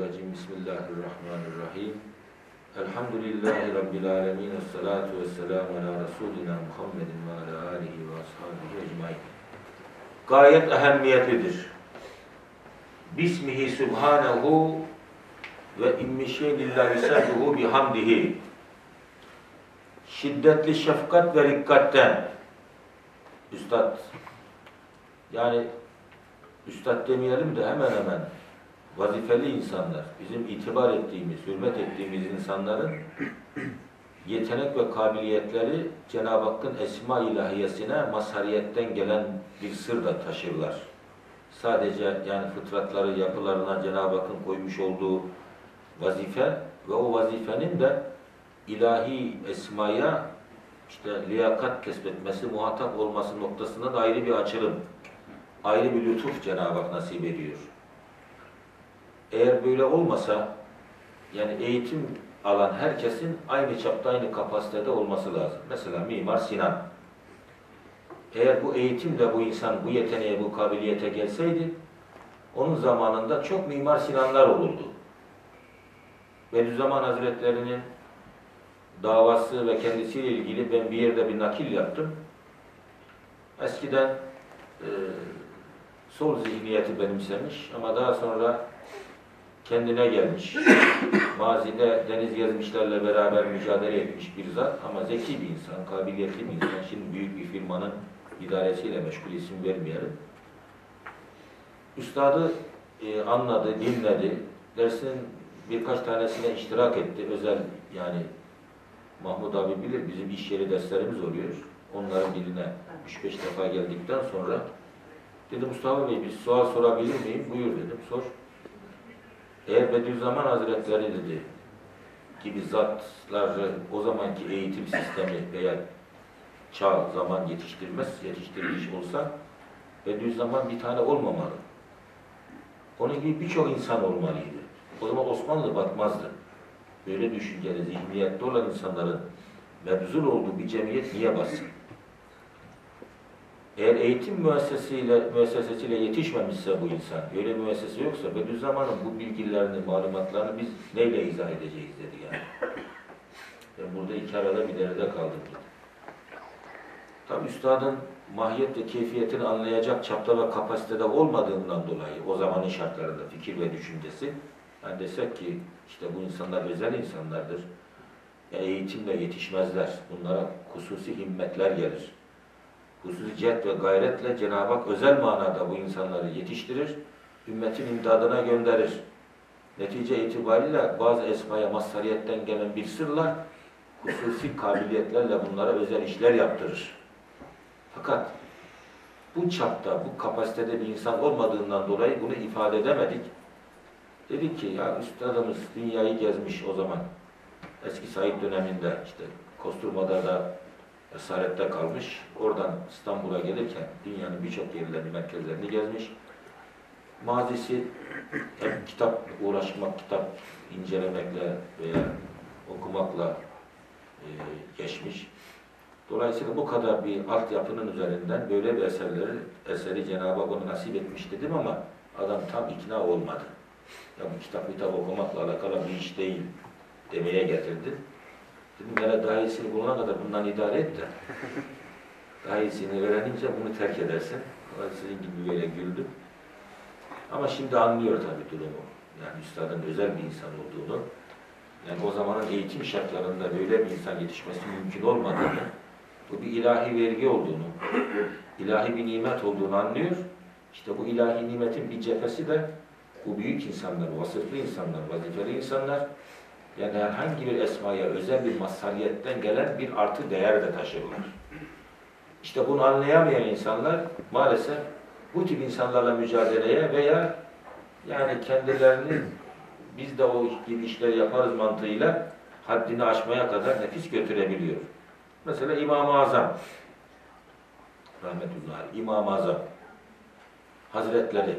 Mineşşeytanirracim. Bismillahirrahmanirrahim. Elhamdülillahi Rabbil alemin. Esselatu vesselamu ala Resulina Muhammedin ve ala alihi ve ashabihi ecmain. Gayet ehemmiyetlidir. Bismihi subhanehu ve immişe lillahi sebbuhu bihamdihi. Şiddetli şefkat ve rikkatten. Üstad, yani üstad demeyelim de hemen hemen vazifeli insanlar, bizim itibar ettiğimiz, hürmet ettiğimiz insanların yetenek ve kabiliyetleri Cenab-ı Hakk'ın esma ilahiyesine mazhariyetten gelen bir sır da taşırlar. Sadece yani fıtratları, yapılarına Cenab-ı Hakk'ın koymuş olduğu vazife ve o vazifenin de ilahi esmaya işte liyakat kesbetmesi, muhatap olması noktasında da ayrı bir açılım, ayrı bir lütuf Cenab-ı Hak nasip ediyor. Eğer böyle olmasa, yani eğitim alan herkesin aynı çapta, aynı kapasitede olması lazım. Mesela Mimar Sinan. Eğer bu eğitimle bu insan bu yeteneğe, bu kabiliyete gelseydi, onun zamanında çok Mimar Sinanlar olurdu. Bediüzzaman Hazretleri'nin davası ve kendisiyle ilgili ben bir yerde bir nakil yaptım. Eskiden e, sol zihniyeti benimsemiş ama daha sonra kendine gelmiş. Mazide deniz gezmişlerle beraber mücadele etmiş bir zat ama zeki bir insan, kabiliyetli bir insan. Şimdi büyük bir firmanın idaresiyle meşgul isim vermeyelim. Üstadı e, anladı, dinledi. Dersinin birkaç tanesine iştirak etti. Özel yani Mahmut abi bilir bizim iş yeri derslerimiz oluyor. Onların birine 3-5 defa geldikten sonra dedim Mustafa Bey bir sual sorabilir miyim? Buyur dedim sor. Eğer Bediüzzaman Hazretleri dedi gibi zatları o zamanki eğitim sistemi veya çağ zaman yetiştirmez, yetiştirmiş olsa Bediüzzaman bir tane olmamalı. Onun gibi birçok insan olmalıydı. O zaman Osmanlı batmazdı. Böyle düşünceli, zihniyette olan insanların mebzul olduğu bir cemiyet niye bassın? Eğer eğitim müessesesiyle, müessesesiyle yetişmemişse bu insan, öyle bir müessese yoksa Bediüzzaman'ın bu bilgilerini, malumatlarını biz neyle izah edeceğiz dedi yani. Ben burada iki arada bir derede kaldım dedi. Tabi üstadın mahiyet ve keyfiyetini anlayacak çapta ve kapasitede olmadığından dolayı o zamanın şartlarında fikir ve düşüncesi yani desek ki işte bu insanlar özel insanlardır. Yani eğitimle yetişmezler. Bunlara hususi himmetler gelir. Hususi cet ve gayretle Cenab-ı Hak özel manada bu insanları yetiştirir. Ümmetin imdadına gönderir. Netice itibariyle bazı esmaya mazhariyetten gelen bir sırla hususi kabiliyetlerle bunlara özel işler yaptırır. Fakat bu çapta, bu kapasitede bir insan olmadığından dolayı bunu ifade edemedik. Dedik ki ya üstadımız dünyayı gezmiş o zaman. Eski Said döneminde işte Kosturma'da da esarette kalmış. Oradan İstanbul'a gelirken dünyanın birçok yerlerini, merkezlerini gezmiş. Mazisi hep kitap uğraşmak, kitap incelemekle veya okumakla e, geçmiş. Dolayısıyla bu kadar bir altyapının üzerinden böyle bir eserleri, eseri Cenab-ı Hak nasip etmiş dedim ama adam tam ikna olmadı. Ya bu kitap kitap okumakla alakalı bir iş değil demeye getirdi. Dedim böyle daha iyisini bulana kadar bundan idare et de daha iyisini öğrenince bunu terk edersin. Sizin gibi böyle güldüm. Ama şimdi anlıyor tabii durumu. Yani üstadın özel bir insan olduğunu. Yani o zamanın eğitim şartlarında böyle bir insan yetişmesi mümkün olmadığını, bu bir ilahi vergi olduğunu, ilahi bir nimet olduğunu anlıyor. İşte bu ilahi nimetin bir cephesi de bu büyük insanlar, vasıflı insanlar, vazifeli insanlar yani herhangi bir esmaya özel bir mazhariyetten gelen bir artı değer de taşırlar. İşte bunu anlayamayan insanlar maalesef bu tip insanlarla mücadeleye veya yani kendilerini biz de o gibi işler yaparız mantığıyla haddini aşmaya kadar nefis götürebiliyor. Mesela İmam-ı Azam rahmetullahi İmam-ı Azam Hazretleri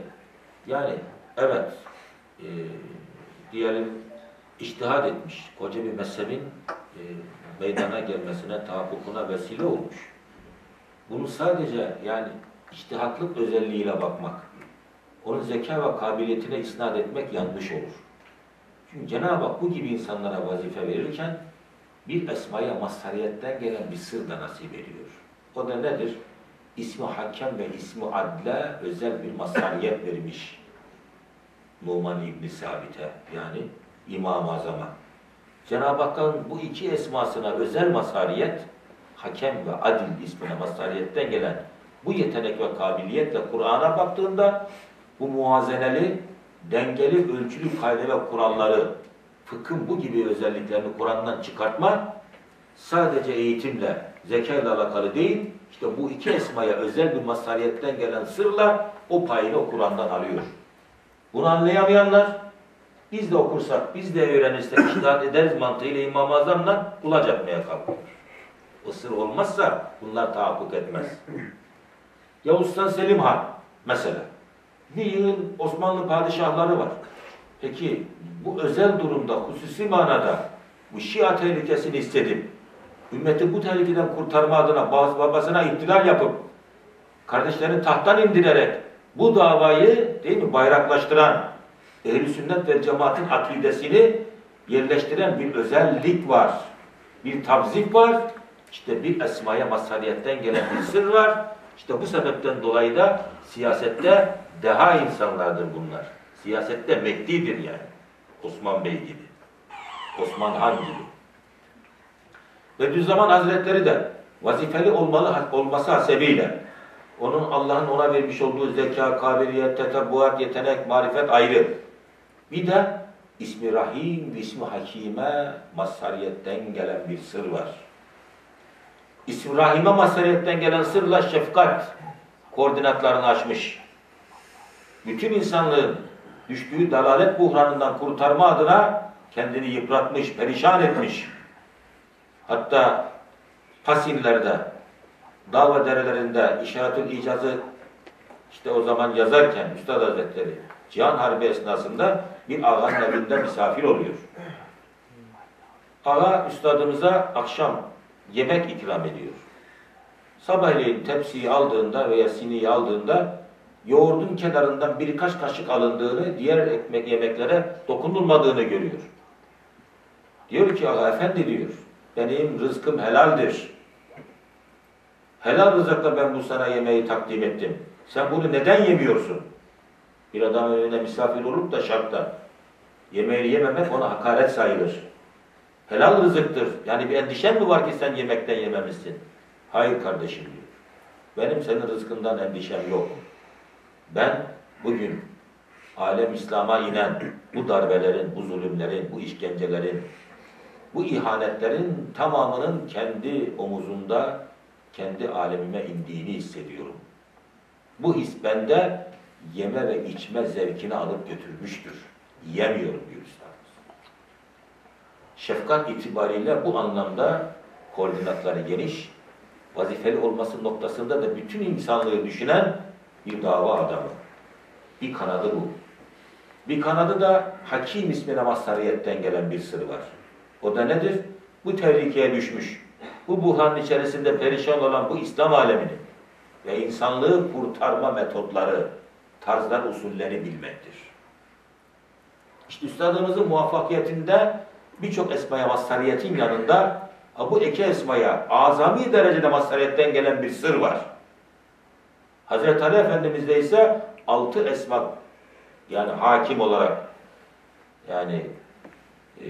yani evet e, diyelim iştihad etmiş. Koca bir mezhebin e, meydana gelmesine, tahakkukuna vesile olmuş. Bunu sadece yani iştihatlık özelliğiyle bakmak, onun zeka ve kabiliyetine isnat etmek yanlış olur. Çünkü Cenab-ı Hak bu gibi insanlara vazife verirken bir esmaya mazhariyetten gelen bir sır da nasip ediyor. O da nedir? İsmi Hakem ve ismi Adle özel bir mazhariyet vermiş. Numan İbni Sabit'e yani İmam-ı Azam'a. Cenab-ı Hakk'ın bu iki esmasına özel mazhariyet, Hakem ve Adil ismine mazhariyetten gelen bu yetenek ve kabiliyetle Kur'an'a baktığında bu muazeneli, dengeli, ölçülü kayda ve kuralları, fıkhın bu gibi özelliklerini Kur'an'dan çıkartma sadece eğitimle, zeka ile alakalı değil, işte bu iki esmaya özel bir mazhariyetten gelen sırla o payını o Kur'an'dan alıyor. Bunu anlayamayanlar, biz de okursak, biz de öğrenirsek, iştahat ederiz mantığıyla İmam-ı Azam'la kulaç atmaya kalkıyor. O sır olmazsa bunlar tahakkuk etmez. Yavuz Sultan Selim Han mesela. Yıl Osmanlı padişahları var. Peki bu özel durumda, hususi manada bu Şia tehlikesini istedip, ümmeti bu tehlikeden kurtarma adına babasına ihtilal yapıp, kardeşlerini tahttan indirerek bu davayı değil mi bayraklaştıran, ehl sünnet ve cemaatin akidesini yerleştiren bir özellik var. Bir tabzik var. İşte bir esmaya mazhariyetten gelen bir sır var. İşte bu sebepten dolayı da siyasette deha insanlardır bunlar. Siyasette Mehdi'dir yani. Osman Bey gibi. Osman Han gibi. Bediüzzaman Hazretleri de vazifeli olmalı olması hasebiyle onun Allah'ın ona vermiş olduğu zeka, kabiliyet, tetebbuat, yetenek, marifet ayrı. Bir de ismi Rahim ve ismi Hakime mazhariyetten gelen bir sır var. İsmi Rahim'e mazhariyetten gelen sırla şefkat koordinatlarını açmış. Bütün insanlığın düştüğü dalalet buhranından kurtarma adına kendini yıpratmış, perişan etmiş. Hatta Pasinler'de, dağ ve derelerinde işaretül icazı işte o zaman yazarken Üstad Hazretleri Cihan Harbi esnasında bir ağanın evinde misafir oluyor. Ağa üstadımıza akşam yemek ikram ediyor. Sabahleyin tepsiyi aldığında veya siniyi aldığında yoğurdun kenarından birkaç kaşık alındığını, diğer ekmek yemeklere dokunulmadığını görüyor. Diyor ki ağa efendi diyor, benim rızkım helaldir. Helal rızakla ben bu sana yemeği takdim ettim. Sen bunu neden yemiyorsun? Bir adam önüne misafir olup da şartta yemeği yememek ona hakaret sayılır. Helal rızıktır. Yani bir endişen mi var ki sen yemekten yememişsin? Hayır kardeşim diyor. Benim senin rızkından endişem yok. Ben bugün alem İslam'a inen bu darbelerin, bu zulümlerin, bu işkencelerin, bu ihanetlerin tamamının kendi omuzunda, kendi alemime indiğini hissediyorum. Bu his bende yeme ve içme zevkini alıp götürmüştür. Yemiyorum diyor Üstadımız. Şefkat itibariyle bu anlamda koordinatları geniş, vazifeli olması noktasında da bütün insanlığı düşünen bir dava adamı. Bir kanadı bu. Bir kanadı da Hakim ismine mazhariyetten gelen bir sır var. O da nedir? Bu tehlikeye düşmüş. Bu buhranın içerisinde perişan olan bu İslam alemini ve insanlığı kurtarma metotları, tarzlar, usulleri bilmektir. İşte üstadımızın muvaffakiyetinde birçok esmaya mazhariyetin yanında bu iki esmaya azami derecede mazhariyetten gelen bir sır var. Hazreti Ali Efendimiz'de ise altı esma yani hakim olarak yani e,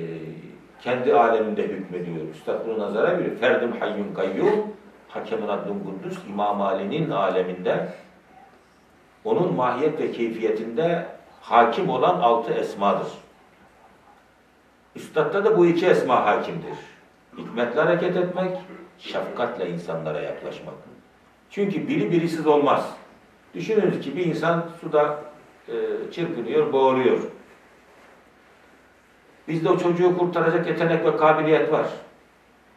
kendi aleminde hükmediyor. Üstad bunu nazara veriyor. Ferdim hayyun kayyum hakemin adlun kudüs İmam Ali'nin aleminde onun mahiyet ve keyfiyetinde hakim olan altı esmadır. Üstad'da da bu iki esma hakimdir. Hikmetle hareket etmek, şefkatle insanlara yaklaşmak. Çünkü biri birisiz olmaz. Düşününüz ki bir insan suda e, çırpınıyor, boğuluyor. Bizde o çocuğu kurtaracak yetenek ve kabiliyet var.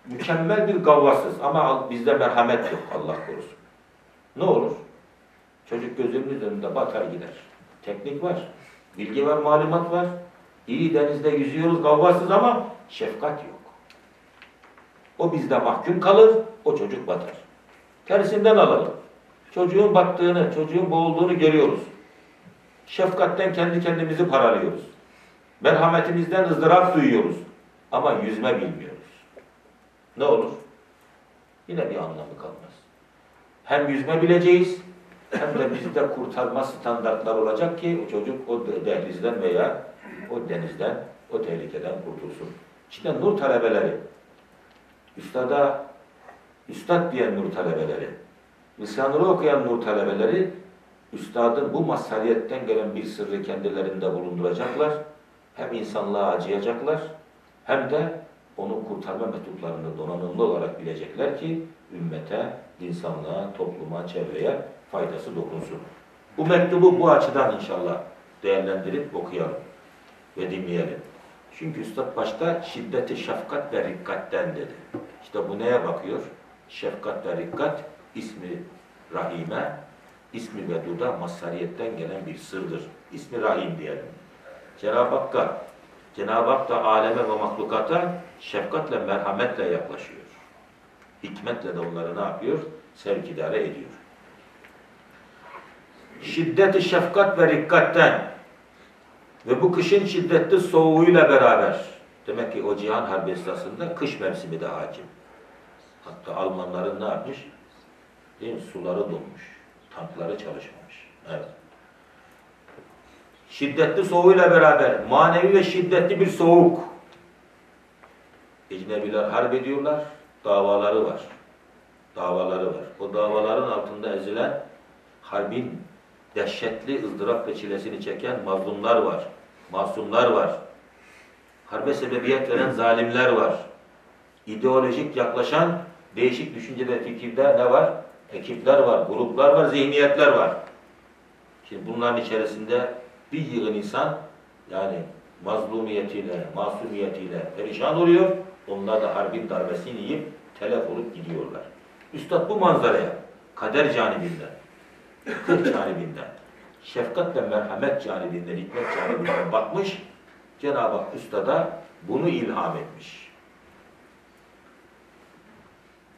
Mükemmel bir gavvasız ama bizde merhamet yok Allah korusun. Ne olur? Çocuk gözümüz önünde batar gider. Teknik var, bilgi var, malumat var. İyi denizde yüzüyoruz gavvasız ama şefkat yok. O bizde mahkum kalır, o çocuk batar. Tersinden alalım. Çocuğun battığını, çocuğun boğulduğunu görüyoruz. Şefkatten kendi kendimizi paralıyoruz. Merhametimizden ızdırap duyuyoruz. Ama yüzme bilmiyoruz. Ne olur? Yine bir anlamı kalmaz. Hem yüzme bileceğiz, hem de bizde kurtarma standartlar olacak ki o çocuk o dehlizden veya o denizden, o tehlikeden kurtulsun. İşte nur talebeleri, üstada, üstad diyen nur talebeleri, lisanını okuyan nur talebeleri, üstadın bu mazhariyetten gelen bir sırrı kendilerinde bulunduracaklar. Hem insanlığa acıyacaklar, hem de onu kurtarma metotlarını donanımlı olarak bilecekler ki ümmete, insanlığa, topluma, çevreye faydası dokunsun. Bu mektubu bu açıdan inşallah değerlendirip okuyalım ve dinleyelim. Çünkü Üstad başta şiddeti şefkat ve rikkatten dedi. İşte bu neye bakıyor? Şefkat ve rikkat ismi Rahime, ismi Vedud'a mazhariyetten gelen bir sırdır. İsmi Rahim diyelim. Cenab-ı Hakk'a, Cenab-ı Hak da aleme ve mahlukata şefkatle, merhametle yaklaşıyor. Hikmetle de onları ne yapıyor? Sevk idare ediyor. Şiddeti şefkat ve rikkatten ve bu kışın şiddetli soğuğuyla beraber demek ki o cihan harbi esnasında kış mevsimi de hakim. Hatta Almanların ne yapmış? Değil mi? Suları donmuş. Tankları çalışmamış. Evet. Şiddetli soğuğuyla beraber manevi ve şiddetli bir soğuk. Ecnebiler harp ediyorlar. Davaları var. Davaları var. O davaların altında ezilen harbin dehşetli ızdırap ve çilesini çeken mazlumlar var. Masumlar var. Harbe sebebiyet veren zalimler var. İdeolojik yaklaşan değişik düşüncede, fikirde ne var? Ekipler var, gruplar var, zihniyetler var. Şimdi bunların içerisinde bir yığın insan yani mazlumiyetiyle, masumiyetiyle perişan oluyor. Onlar da harbin darbesini yiyip telef olup gidiyorlar. Üstad bu manzaraya kader canibinden, fıkıh canibinden, şefkat ve merhamet canibinden, hikmet canibinden bakmış. Cenab-ı Hak Üstad'a bunu ilham etmiş.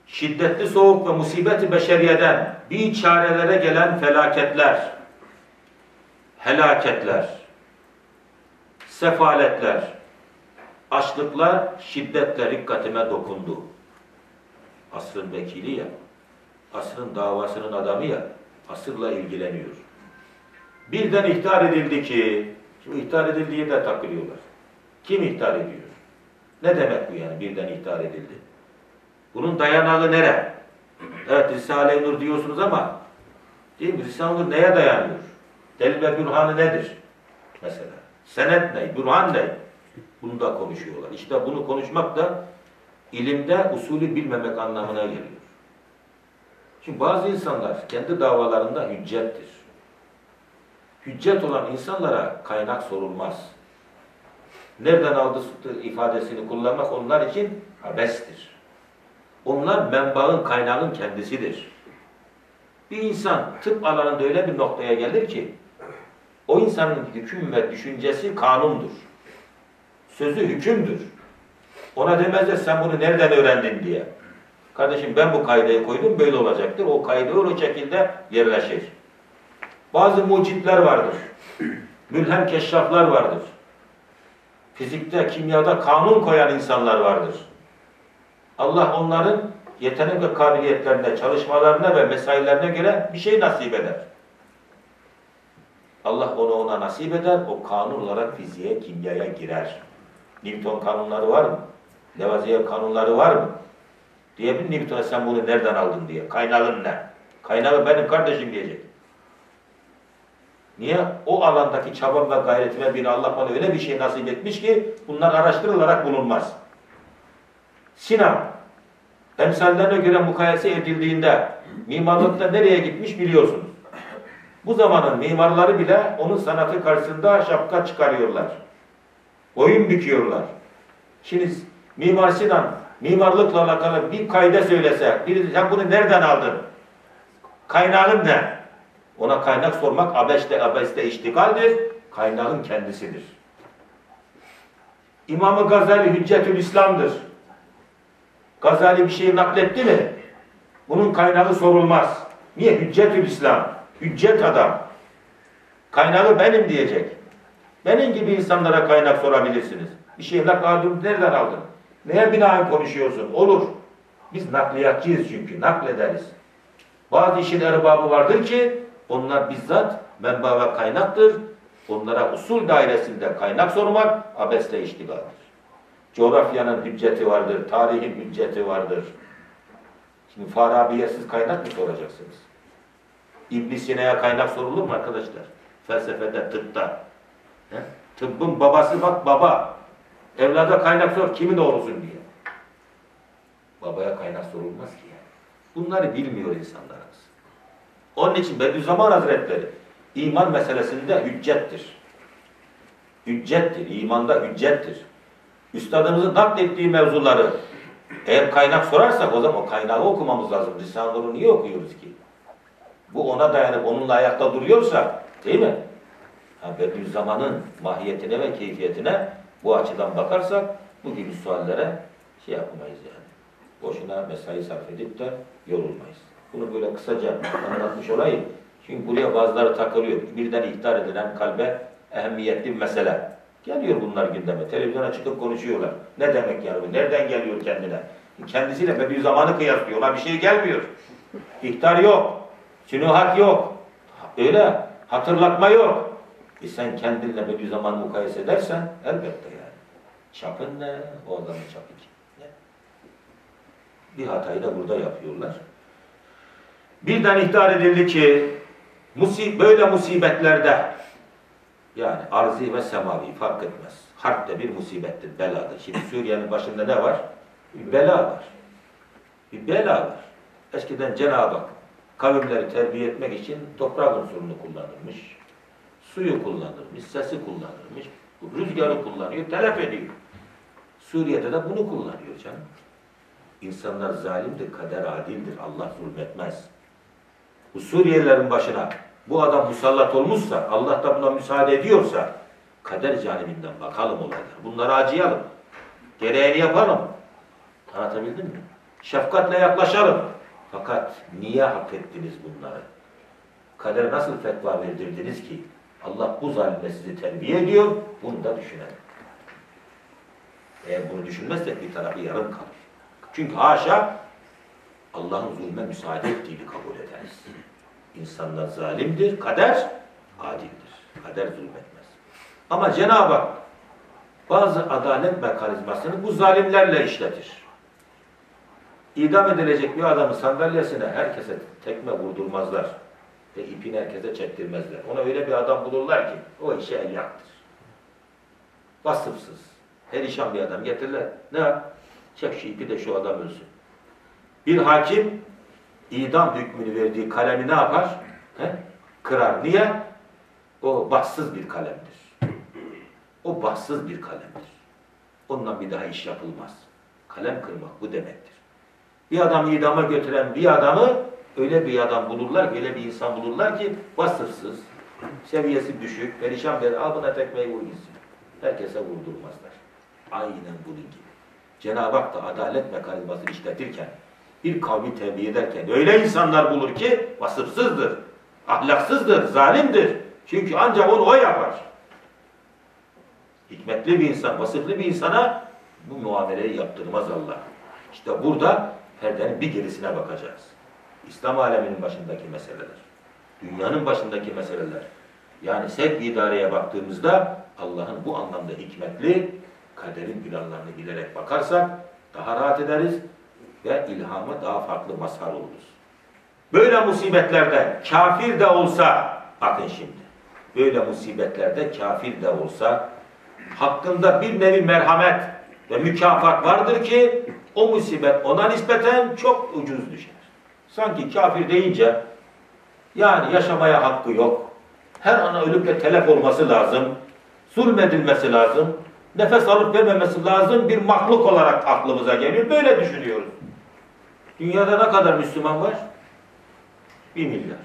Şiddetli soğuk ve musibeti beşeriyeden bir çarelere gelen felaketler, helaketler, sefaletler, açlıklar şiddetle dikkatime dokundu. Asrın vekili ya, asrın davasının adamı ya, asırla ilgileniyor. Birden ihtar edildi ki, şimdi ihtar edildiği de takılıyorlar. Kim ihtar ediyor? Ne demek bu yani birden ihtar edildi? Bunun dayanağı nere? Evet Risale-i Nur diyorsunuz ama değil mi? Risale-i Nur neye dayanıyor? Delil ve bürhanı nedir? Mesela. Senet ne? Bürhan ne? Bunu da konuşuyorlar. İşte bunu konuşmak da ilimde usulü bilmemek anlamına geliyor. Şimdi bazı insanlar kendi davalarında hüccettir. Hüccet olan insanlara kaynak sorulmaz. Nereden aldı ifadesini kullanmak onlar için abestir. Onlar menbaın, kaynağın kendisidir. Bir insan tıp alanında öyle bir noktaya gelir ki o insanın hüküm ve düşüncesi kanundur. Sözü hükümdür. Ona demezler sen bunu nereden öğrendin diye. Kardeşim ben bu kaydeyi koydum böyle olacaktır. O kaydı o şekilde yerleşir. Bazı mucitler vardır. Mülhem keşraflar vardır. Fizikte, kimyada kanun koyan insanlar vardır. Allah onların yetenek ve kabiliyetlerine, çalışmalarına ve mesailerine göre bir şey nasip eder. Allah onu ona nasip eder, o kanun olarak fiziğe, kimyaya girer. Newton kanunları var mı? Lavoisier kanunları var mı? Diyebilir Newton'a sen bunu nereden aldın diye. Kaynağın ne? Kaynağı benim kardeşim diyecek. Niye? O alandaki çabam ve gayretime bir Allah bana öyle bir şey nasip etmiş ki bunlar araştırılarak bulunmaz. Sinan, emsallerine göre mukayese edildiğinde mimarlıkta nereye gitmiş biliyorsunuz. Bu zamanın mimarları bile onun sanatı karşısında şapka çıkarıyorlar. Boyun büküyorlar. Şimdi Mimar Sinan mimarlıkla alakalı bir kayda söylese, biri sen bunu nereden aldın? Kaynağın ne? Ona kaynak sormak abeste abeste iştigaldir. Kaynağın kendisidir. İmam-ı Gazali Hüccetül İslam'dır. Gazali bir şeyi nakletti mi? Bunun kaynağı sorulmaz. Niye? Hüccetül İslam. Hüccet adam. Kaynağı benim diyecek. Benim gibi insanlara kaynak sorabilirsiniz. Bir şey nakladın nereden aldın? Neye binaen konuşuyorsun? Olur. Biz nakliyatçıyız çünkü. Naklederiz. Bazı işin erbabı vardır ki onlar bizzat menba ve kaynaktır. Onlara usul dairesinde kaynak sormak abesle iştigaldir. Coğrafyanın hücceti vardır, tarihin hücceti vardır. Şimdi Farabi'ye siz kaynak mı soracaksınız? İbn Sina'ya kaynak sorulur mu arkadaşlar? Felsefede, tıpta. He? Tıbbın babası bak baba. Evlada kaynak sor kimin oğlusun diye. Babaya kaynak sorulmaz ki yani. Bunları bilmiyor insanlarımız. Onun için Bediüzzaman Hazretleri iman meselesinde hüccettir. Hüccettir. İmanda hüccettir. Üstadımızın naklettiği mevzuları eğer kaynak sorarsak o zaman o kaynağı okumamız lazım. Risale-i niye okuyoruz ki? Bu ona dayanıp onunla ayakta duruyorsa değil mi? Ha, Bediüzzaman'ın mahiyetine ve keyfiyetine bu açıdan bakarsak bu gibi suallere şey yapamayız yani. Boşuna mesai sarf edip de yorulmayız. Bunu böyle kısaca anlatmış olayım. Çünkü buraya bazıları takılıyor. Birden ihtar edilen kalbe ehemmiyetli bir mesele. Geliyor bunlar gündeme. Televizyona çıkıp konuşuyorlar. Ne demek yani bu? Nereden geliyor kendine? Kendisiyle Bediüzzaman'ı kıyaslıyor. Ona bir şey gelmiyor. İhtar yok. Sünuhat yok. Öyle. Hatırlatma yok. E sen kendinle Bediüzzaman'ı mukayese edersen elbette yani. Çapın ne? O adamın çapı. Ne? Bir hatayı da burada yapıyorlar. Birden ihtar edildi ki musib böyle musibetlerde yani arzi ve semavi fark etmez. Harp de bir musibettir, beladır. Şimdi Suriye'nin başında ne var? Bir bela var. Bir bela var. Eskiden Cenab-ı Hak kavimleri terbiye etmek için toprak unsurunu kullanırmış. Suyu kullanırmış, sesi kullanırmış. Rüzgarı kullanıyor, telef ediyor. Suriye'de de bunu kullanıyor canım. İnsanlar zalimdir, kader adildir. Allah zulmetmez. Bu Suriyelilerin başına bu adam musallat olmuşsa, Allah da buna müsaade ediyorsa kader canibinden bakalım olaylar. Bunları acıyalım. Gereğini yapalım. Anlatabildim mi? Şefkatle yaklaşalım. Fakat niye hak ettiniz bunları? Kader nasıl fetva verdirdiniz ki? Allah bu zalimle sizi terbiye ediyor. Bunu da düşünelim. Eğer bunu düşünmezsek bir tarafı yarım kalır. Çünkü haşa Allah'ın zulme müsaade ettiğini kabul ederiz. İnsanlar zalimdir, kader adildir. Kader zulmetmez. Ama Cenab-ı Hak bazı adalet mekanizmasını bu zalimlerle işletir. İdam edilecek bir adamın sandalyesine herkese tekme vurdurmazlar. Ve ipini herkese çektirmezler. Ona öyle bir adam bulurlar ki o işe el yaktır. Vasıfsız, perişan bir adam getirirler. Ne yap? Çek şu ipi de şu adam ölsün. Bir hakim idam hükmünü verdiği kalemi ne yapar? He? Kırar. Niye? O bahtsız bir kalemdir. O bahtsız bir kalemdir. Ondan bir daha iş yapılmaz. Kalem kırmak bu demektir. Bir adam idama götüren bir adamı öyle bir adam bulurlar ki, öyle bir insan bulurlar ki vasıfsız, seviyesi düşük, perişan bir al buna tekmeyi vur gitsin. Herkese vurdurmazlar. Aynen bunun gibi. Cenab-ı Hak da adalet mekanizmasını işletirken, bir kavmi tebliğ ederken öyle insanlar bulur ki vasıfsızdır, ahlaksızdır, zalimdir. Çünkü ancak onu o yapar. Hikmetli bir insan, vasıflı bir insana bu muameleyi yaptırmaz Allah. İşte burada perdenin bir gerisine bakacağız. İslam aleminin başındaki meseleler, dünyanın başındaki meseleler. Yani sevk idareye baktığımızda Allah'ın bu anlamda hikmetli kaderin planlarını bilerek bakarsak daha rahat ederiz ve ilhama daha farklı mazhar oluruz. Böyle musibetlerde kafir de olsa, bakın şimdi, böyle musibetlerde kafir de olsa, hakkında bir nevi merhamet ve mükafat vardır ki, o musibet ona nispeten çok ucuz düşer. Sanki kafir deyince, yani yaşamaya hakkı yok, her an ölüp de telef olması lazım, zulmedilmesi lazım, nefes alıp vermemesi lazım bir mahluk olarak aklımıza geliyor. Böyle düşünüyoruz. Dünyada ne kadar Müslüman var? Bir milyar.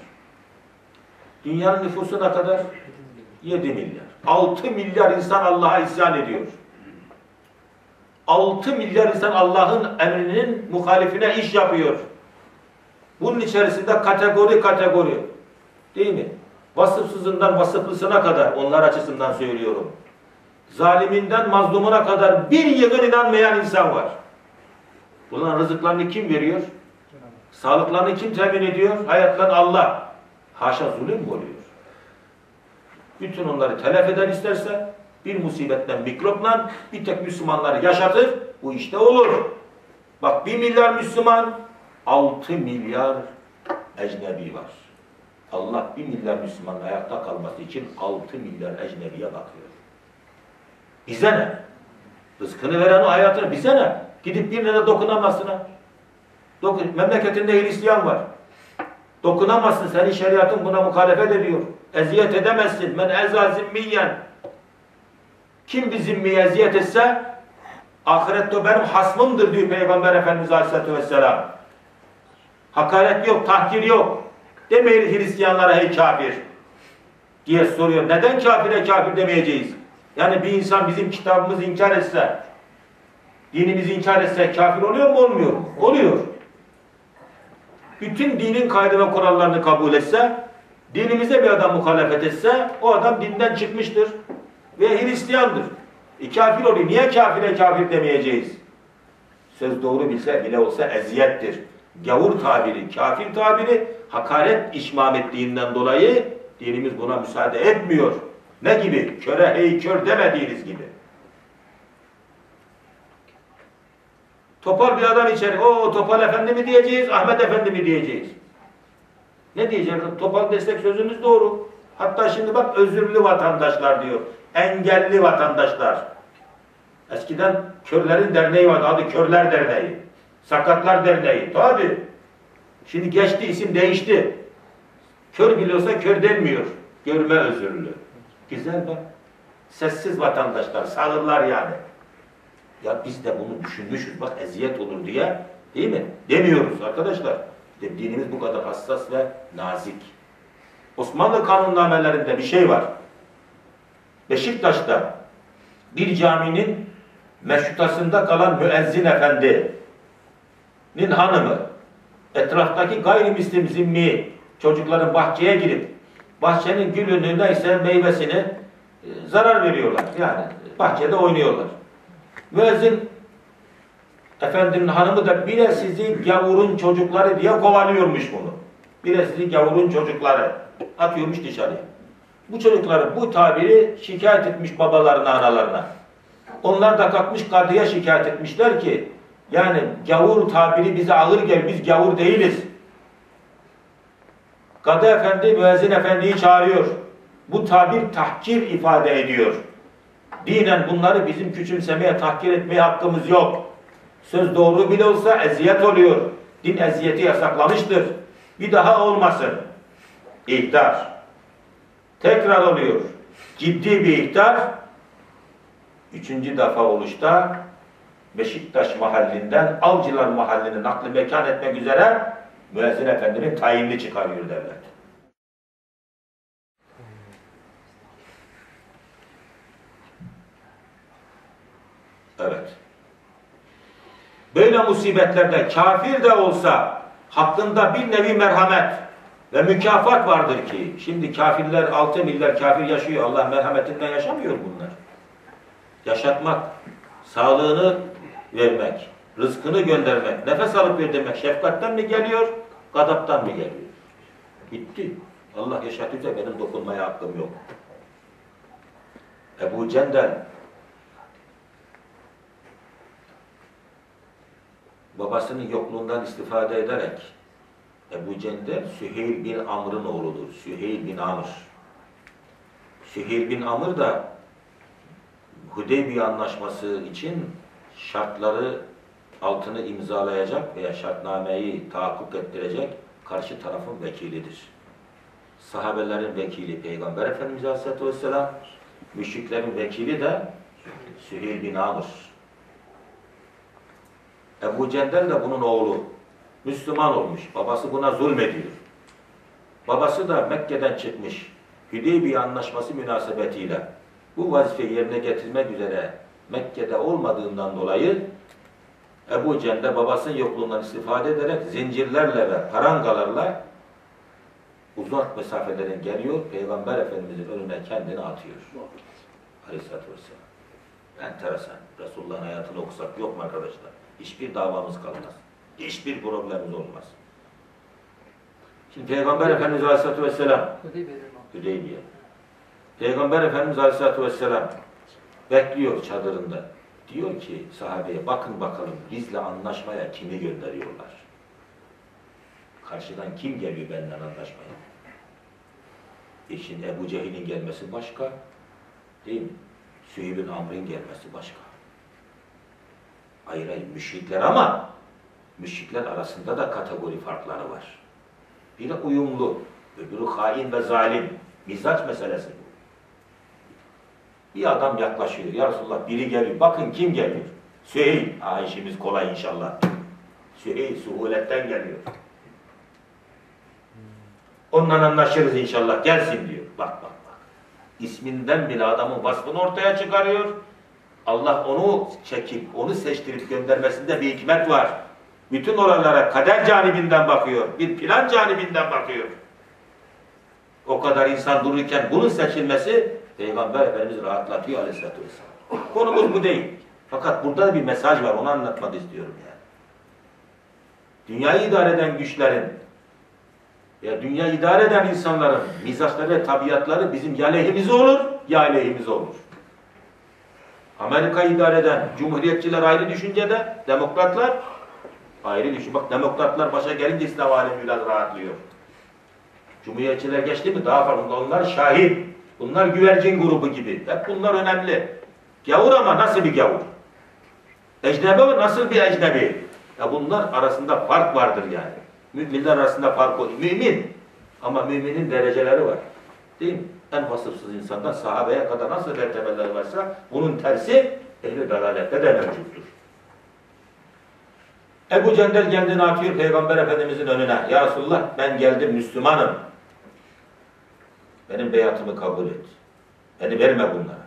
Dünyanın nüfusu ne kadar? Yedi milyar. Altı milyar insan Allah'a isyan ediyor. Altı milyar insan Allah'ın emrinin muhalifine iş yapıyor. Bunun içerisinde kategori kategori. Değil mi? Vasıfsızından vasıflısına kadar onlar açısından söylüyorum. zaliminden mazlumuna kadar bir yığın inanmayan insan var. Bunların rızıklarını kim veriyor? Sağlıklarını kim temin ediyor? Hayatlarını Allah. Haşa zulüm mü oluyor? Bütün onları telef eden isterse bir musibetten, mikropla bir tek Müslümanları yaşatır. Bu işte olur. Bak bir milyar Müslüman, altı milyar ecnebi var. Allah bir milyar Müslümanın ayakta kalması için altı milyar ecnebiye bakıyor. Bize ne? Rızkını veren hayatını bize ne? Gidip birine de dokunamazsın ha. Dokun, memleketinde Hristiyan var. Dokunamazsın. Senin şeriatın buna muhalefet ediyor. Eziyet edemezsin. Men eza zimmiyen. Kim bir zimmiye eziyet etse ahirette benim hasmımdır diyor Peygamber Efendimiz Aleyhisselatü Vesselam. Hakaret yok, tahkir yok. Demeyin Hristiyanlara hey kafir diye soruyor. Neden kafire kafir demeyeceğiz? Yani bir insan bizim kitabımızı inkar etse, dinimizi inkar etse kafir oluyor mu olmuyor mu? Oluyor. Bütün dinin kaydı ve kurallarını kabul etse, dinimize bir adam muhalefet etse, o adam dinden çıkmıştır ve Hristiyandır. E kafir oluyor. Niye kafire kafir demeyeceğiz? Söz doğru bilse bile olsa eziyettir. Gavur tabiri, kafir tabiri hakaret işmam ettiğinden dolayı dinimiz buna müsaade etmiyor. Ne gibi? Köre hey kör demediğiniz gibi. Topal bir adam içeri. O Topal Efendi mi diyeceğiz, Ahmet Efendi mi diyeceğiz? Ne diyeceğiz? Topal destek sözünüz doğru. Hatta şimdi bak özürlü vatandaşlar diyor. Engelli vatandaşlar. Eskiden körlerin derneği vardı. Adı Körler Derneği. Sakatlar Derneği. Tabi. Şimdi geçti isim değişti. Kör biliyorsa kör denmiyor. Görme özürlü. Güzel bak. Sessiz vatandaşlar. Sağırlar yani. Ya biz de bunu düşünmüşüz. Bak eziyet olur diye. Değil mi? Demiyoruz arkadaşlar. İşte dinimiz bu kadar hassas ve nazik. Osmanlı kanunnamelerinde bir şey var. Beşiktaş'ta bir caminin meşrutasında kalan müezzin efendinin hanımı etraftaki gayrimüslim zimmi çocukların bahçeye girip bahçenin gülünü neyse meyvesini e, zarar veriyorlar. Yani bahçede oynuyorlar. Müezzin efendinin hanımı da bile sizi gavurun çocukları diye kovalıyormuş bunu. Bile sizi gavurun çocukları atıyormuş dışarıya. Bu çocukları bu tabiri şikayet etmiş babalarına, analarına. Onlar da kalkmış kadıya şikayet etmişler ki yani gavur tabiri bize ağır gel, biz gavur değiliz. Kadı efendi müezzin efendiyi çağırıyor. Bu tabir tahkir ifade ediyor. Dinen bunları bizim küçümsemeye, tahkir etmeye hakkımız yok. Söz doğru bile olsa eziyet oluyor. Din eziyeti yasaklamıştır. Bir daha olmasın. İhtar. Tekrar oluyor. Ciddi bir ihtar. Üçüncü defa oluşta Beşiktaş mahallinden Avcılar mahallini nakli mekan etmek üzere müezzin efendinin tayinli çıkarıyor devlet. Evet. Böyle musibetlerde kafir de olsa hakkında bir nevi merhamet ve mükafat vardır ki şimdi kafirler altı milyar kafir yaşıyor. Allah merhametinden yaşamıyor bunlar. Yaşatmak, sağlığını vermek, rızkını göndermek, nefes alıp verdirmek şefkatten mi geliyor, gadaptan mı geliyor? Bitti. Allah yaşatınca benim dokunmaya hakkım yok. Ebu Cendel babasının yokluğundan istifade ederek Ebu Cendel Süheyl bin Amr'ın oğludur. Süheyl bin Amr. Süheyl bin Amr da Hudeybiye anlaşması için şartları altını imzalayacak veya şartnameyi tahakkuk ettirecek karşı tarafın vekilidir. Sahabelerin vekili Peygamber Efendimiz Aleyhisselatü Vesselam, müşriklerin vekili de Süheyl bin Amr. Ebu Cendel de bunun oğlu. Müslüman olmuş. Babası buna zulmediyor. Babası da Mekke'den çıkmış. Hüdeybiye anlaşması münasebetiyle bu vazifeyi yerine getirmek üzere Mekke'de olmadığından dolayı Ebu Cende babasının yokluğundan istifade ederek zincirlerle ve parangalarla uzak mesafelerden geliyor, Peygamber Efendimizin önüne kendini atıyor. Aleyhisselatü Vesselam. Enteresan. Resulullah'ın hayatını okusak yok mu arkadaşlar? Hiçbir davamız kalmaz. Hiçbir problemimiz olmaz. Şimdi Peygamber Efendimiz Aleyhisselatü Vesselam Hüdeybiye. Peygamber Efendimiz Aleyhisselatü Vesselam bekliyor çadırında. Diyor ki sahabeye bakın bakalım bizle anlaşmaya kimi gönderiyorlar? Karşıdan kim geliyor benden anlaşmaya? Şimdi Ebu Cehil'in gelmesi başka. Değil mi? Süheyb'in Amr'in gelmesi başka. Hayır hayır müşrikler ama müşrikler arasında da kategori farkları var. Biri uyumlu, öbürü hain ve zalim. Mizaç meselesi bu. Bir adam yaklaşıyor. Ya Resulallah biri geliyor. Bakın kim geliyor? Süheyl. Ha işimiz kolay inşallah. Süheyl suhuletten geliyor. Ondan anlaşırız inşallah. Gelsin diyor. Bak bak bak. İsminden bile adamın vasfını ortaya çıkarıyor. Allah onu çekip, onu seçtirip göndermesinde bir hikmet var. Bütün oralara kader canibinden bakıyor. Bir plan canibinden bakıyor. O kadar insan dururken bunun seçilmesi Peygamber Efendimiz rahatlatıyor aleyhissalatü vesselam. Konumuz bu değil. Fakat burada da bir mesaj var. Onu anlatmak istiyorum yani. Dünyayı idare eden güçlerin ya dünya idare eden insanların mizaçları tabiatları bizim ya lehimize olur ya aleyhimize olur. Amerika idare eden cumhuriyetçiler ayrı düşüncede, demokratlar ayrı düşün. Bak demokratlar başa gelince İslam alemi biraz rahatlıyor. Cumhuriyetçiler geçti mi daha farklı. Onlar şahit. Bunlar güvercin grubu gibi. Hep bunlar önemli. Gavur ama nasıl bir gavur? Ecnebi ama nasıl bir ecnebi? Ya bunlar arasında fark vardır yani. Müminler arasında fark oluyor. Mümin. Ama müminin dereceleri var. Değil mi? En vasıfsız insandan sahabeye kadar nasıl mertebeler varsa bunun tersi ehli dalalette de mevcuttur. Ebu Cendel kendini atıyor Peygamber Efendimizin önüne. Ya Resulullah ben geldim Müslümanım. Benim beyatımı kabul et. Beni verme bunlara.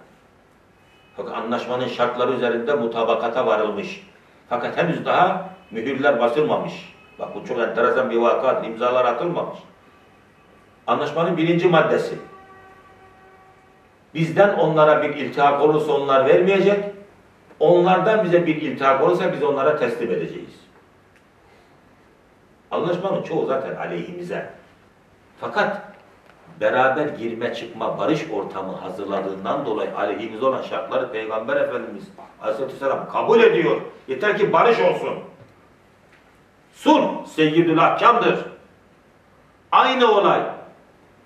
Fakat anlaşmanın şartları üzerinde mutabakata varılmış. Fakat henüz daha mühürler basılmamış. Bak bu çok enteresan bir vakat. imzalar atılmamış. Anlaşmanın birinci maddesi. Bizden onlara bir iltihak olursa onlar vermeyecek. Onlardan bize bir iltihak olursa biz onlara teslim edeceğiz. Anlaşmanın çoğu zaten aleyhimize. Fakat beraber girme çıkma barış ortamı hazırladığından dolayı aleyhimize olan şartları Peygamber Efendimiz Aleyhisselam kabul ediyor. Yeter ki barış olsun. Sulh seyyidül ahkamdır. Aynı olay.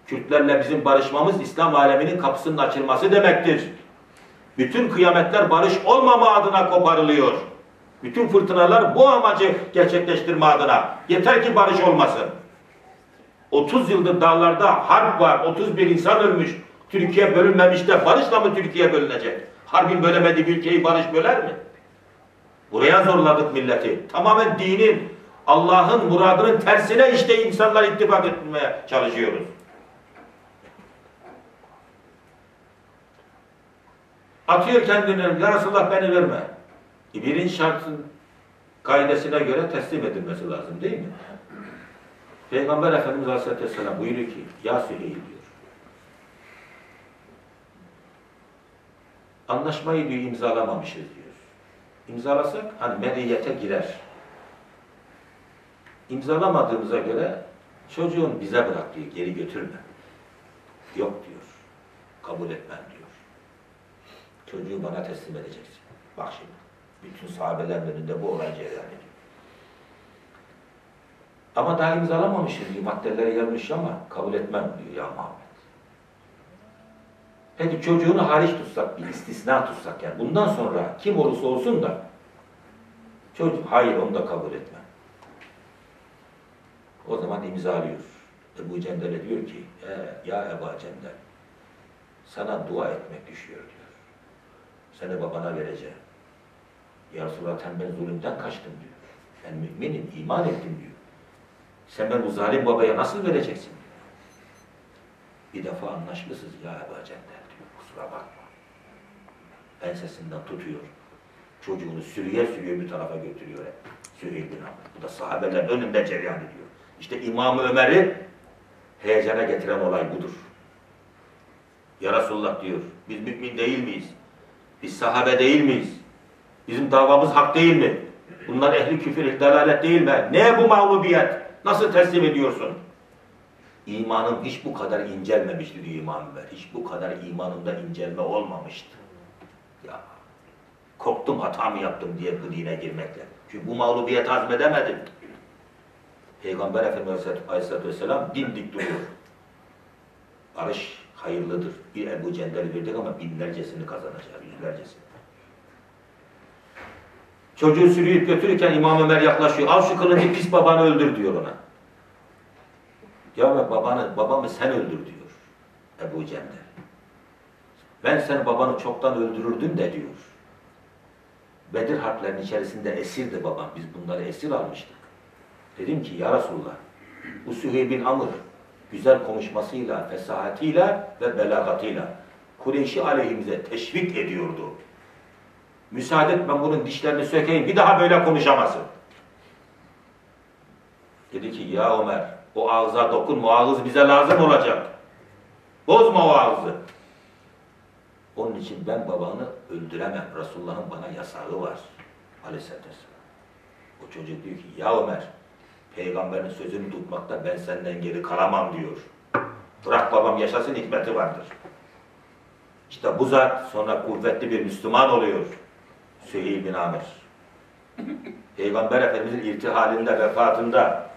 Kürtlerle bizim barışmamız İslam aleminin kapısının açılması demektir. Bütün kıyametler barış olmama adına koparılıyor. Bütün fırtınalar bu amacı gerçekleştirme adına. Yeter ki barış olmasın. 30 yıldır dağlarda harp var. 31 insan ölmüş. Türkiye bölünmemiş de barışla mı Türkiye bölünecek? Harbin bölemediği bir ülkeyi barış böler mi? Buraya zorladık milleti. Tamamen dinin, Allah'ın muradının tersine işte insanlar ittifak etmeye çalışıyoruz. Atıyor kendini, ya Resulullah beni verme. E birinci şartın kaidesine göre teslim edilmesi lazım değil mi? Peygamber Efendimiz Aleyhisselatü Vesselam buyuruyor ki, ya Süheyl diyor. Anlaşmayı diyor imzalamamışız diyor. İmzalasak hani mediyete girer. İmzalamadığımıza göre çocuğun bize bırak diyor, geri götürme. Yok diyor, kabul etmem diyor. Çocuğu bana teslim edeceksin. Bak şimdi. Bütün sahabelerin önünde bu olay cereyan ediyor. Ama daha imzalamamışız diyor. Maddelere gelmiş ama kabul etmem diyor ya Muhammed. Peki çocuğunu hariç tutsak, bir istisna tutsak yani. Bundan sonra kim olursa olsun da çocuk, hayır onu da kabul etmem. O zaman imzalıyor. Ebu Cendel'e diyor ki, e, ya Ebu Cendel, sana dua etmek düşüyor diyor. Seni babana vereceğim. Ya Resulallah ben zulümden kaçtım diyor. Ben müminim, iman ettim diyor. Sen ben bu zalim babaya nasıl vereceksin. Bir defa anlaşmışız ya Ebu Cender diyor. Kusura bakma. Ensesinden tutuyor. Çocuğunu sürüye sürüyor bir tarafa götürüyor. Süheyl bin Amr. Bu da sahabelerin önünde cereyan ediyor. İşte İmam Ömer'i heyecana getiren olay budur. Ya Resulullah diyor, biz mümin değil miyiz? Biz sahabe değil miyiz? Bizim davamız hak değil mi? Bunlar ehli küfür, dalalet değil mi? Ne bu mağlubiyet? Nasıl teslim ediyorsun? İmanım hiç bu kadar incelmemişti diyor İmam Ömer. Hiç bu kadar imanımda incelme olmamıştı. Ya korktum hata mı yaptım diye bu dine girmekle. Çünkü bu mağlubiyet hazmedemedim. Peygamber Efendimiz Aleyhisselatü Vesselam dimdik duruyor. Barış hayırlıdır. Bir Ebu Cendel'i verdik ama binlercesini kazanacak, yüzlercesini. Çocuğu sürüyüp götürürken İmam Ömer yaklaşıyor. Al şu kılıncı pis babanı öldür diyor ona. Ya babanı, babamı sen öldür diyor Ebu Cendel. Ben senin babanı çoktan öldürürdüm de diyor. Bedir harplerinin içerisinde esirdi babam. Biz bunları esir almıştık. Dedim ki ya Resulullah bu Süheyl bin Amr güzel konuşmasıyla, fesahatiyle ve belagatıyla Kureyş'i aleyhimize teşvik ediyordu. Müsaade et ben bunun dişlerini sökeyim. Bir daha böyle konuşamasın. Dedi ki ya Ömer o ağza dokunma. O ağız bize lazım olacak. Bozma o ağzı. Onun için ben babanı öldüremem. Resulullah'ın bana yasağı var. Aleyhisselatü Vesselam. O çocuk diyor ki ya Ömer peygamberin sözünü tutmakta ben senden geri kalamam diyor. Bırak babam yaşasın hikmeti vardır. İşte bu zat sonra kuvvetli bir Müslüman oluyor. Süheyl bin Amir. Peygamber Efendimizin irtihalinde, vefatında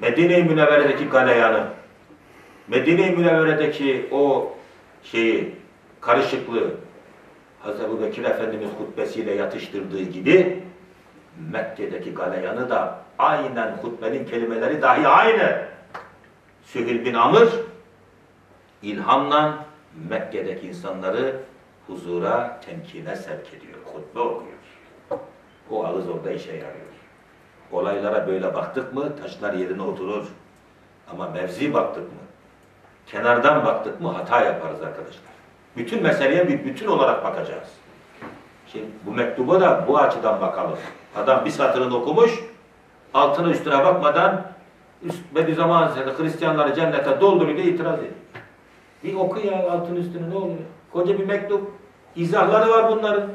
Medine-i Münevvere'deki galeyanı, Medine-i Münevvere'deki o şeyi, karışıklığı Hazreti Ebu Bekir Efendimiz hutbesiyle yatıştırdığı gibi Mekke'deki galeyanı da aynen hutbenin kelimeleri dahi aynı. Sühil bin Amr ilhamla Mekke'deki insanları huzura, temkine sevk ediyor. Hutbe okuyor. O ağız orada işe yarıyor. Olaylara böyle baktık mı taşlar yerine oturur. Ama mevzi baktık mı, kenardan baktık mı hata yaparız arkadaşlar. Bütün meseleye bir bütün olarak bakacağız. Şimdi bu mektuba da bu açıdan bakalım. Adam bir satırını okumuş, altına üstüne bakmadan bir zaman sonra Hristiyanları cennete dolduruyor diye itiraz ediyor. Bir oku ya altın üstünü ne oluyor? Koca bir mektup. İzahları var bunların.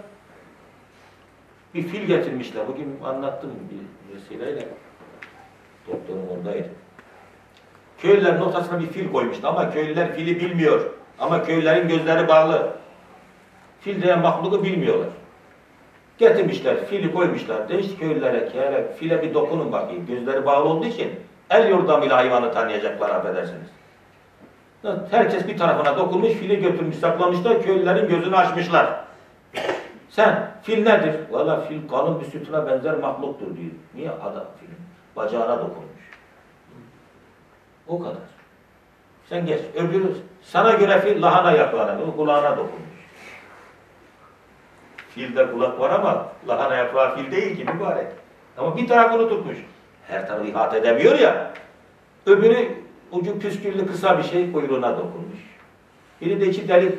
Bir fil getirmişler. Bugün anlattım bir vesileyle. Doktorum oradaydı. Köylülerin ortasına bir fil koymuştu ama köylüler fili bilmiyor. Ama köylülerin gözleri bağlı. Fil diyen mahluku bilmiyorlar. Getirmişler, fili koymuşlar. Demiş köylülere ki hele file bir dokunun bakayım. Gözleri bağlı olduğu için el yordamıyla hayvanı tanıyacaklar affedersiniz. Herkes bir tarafına dokunmuş, fili götürmüş, saklamışlar, köylülerin gözünü açmışlar. Sen, fil nedir? Valla fil kalın bir sütuna benzer mahluktur diyor. Niye adam filin? Bacağına dokunmuş. O kadar. Sen geç, öbürü, sana göre fil lahana yaprağına, kulağına dokunmuş. Filde kulak var ama lahana yaprağı fil değil ki mübarek. Ama bir tarafını tutmuş. Her tarafı ihat edemiyor ya. Öbürü ucu püsküllü kısa bir şey kuyruğuna dokunmuş. Biri de içi delik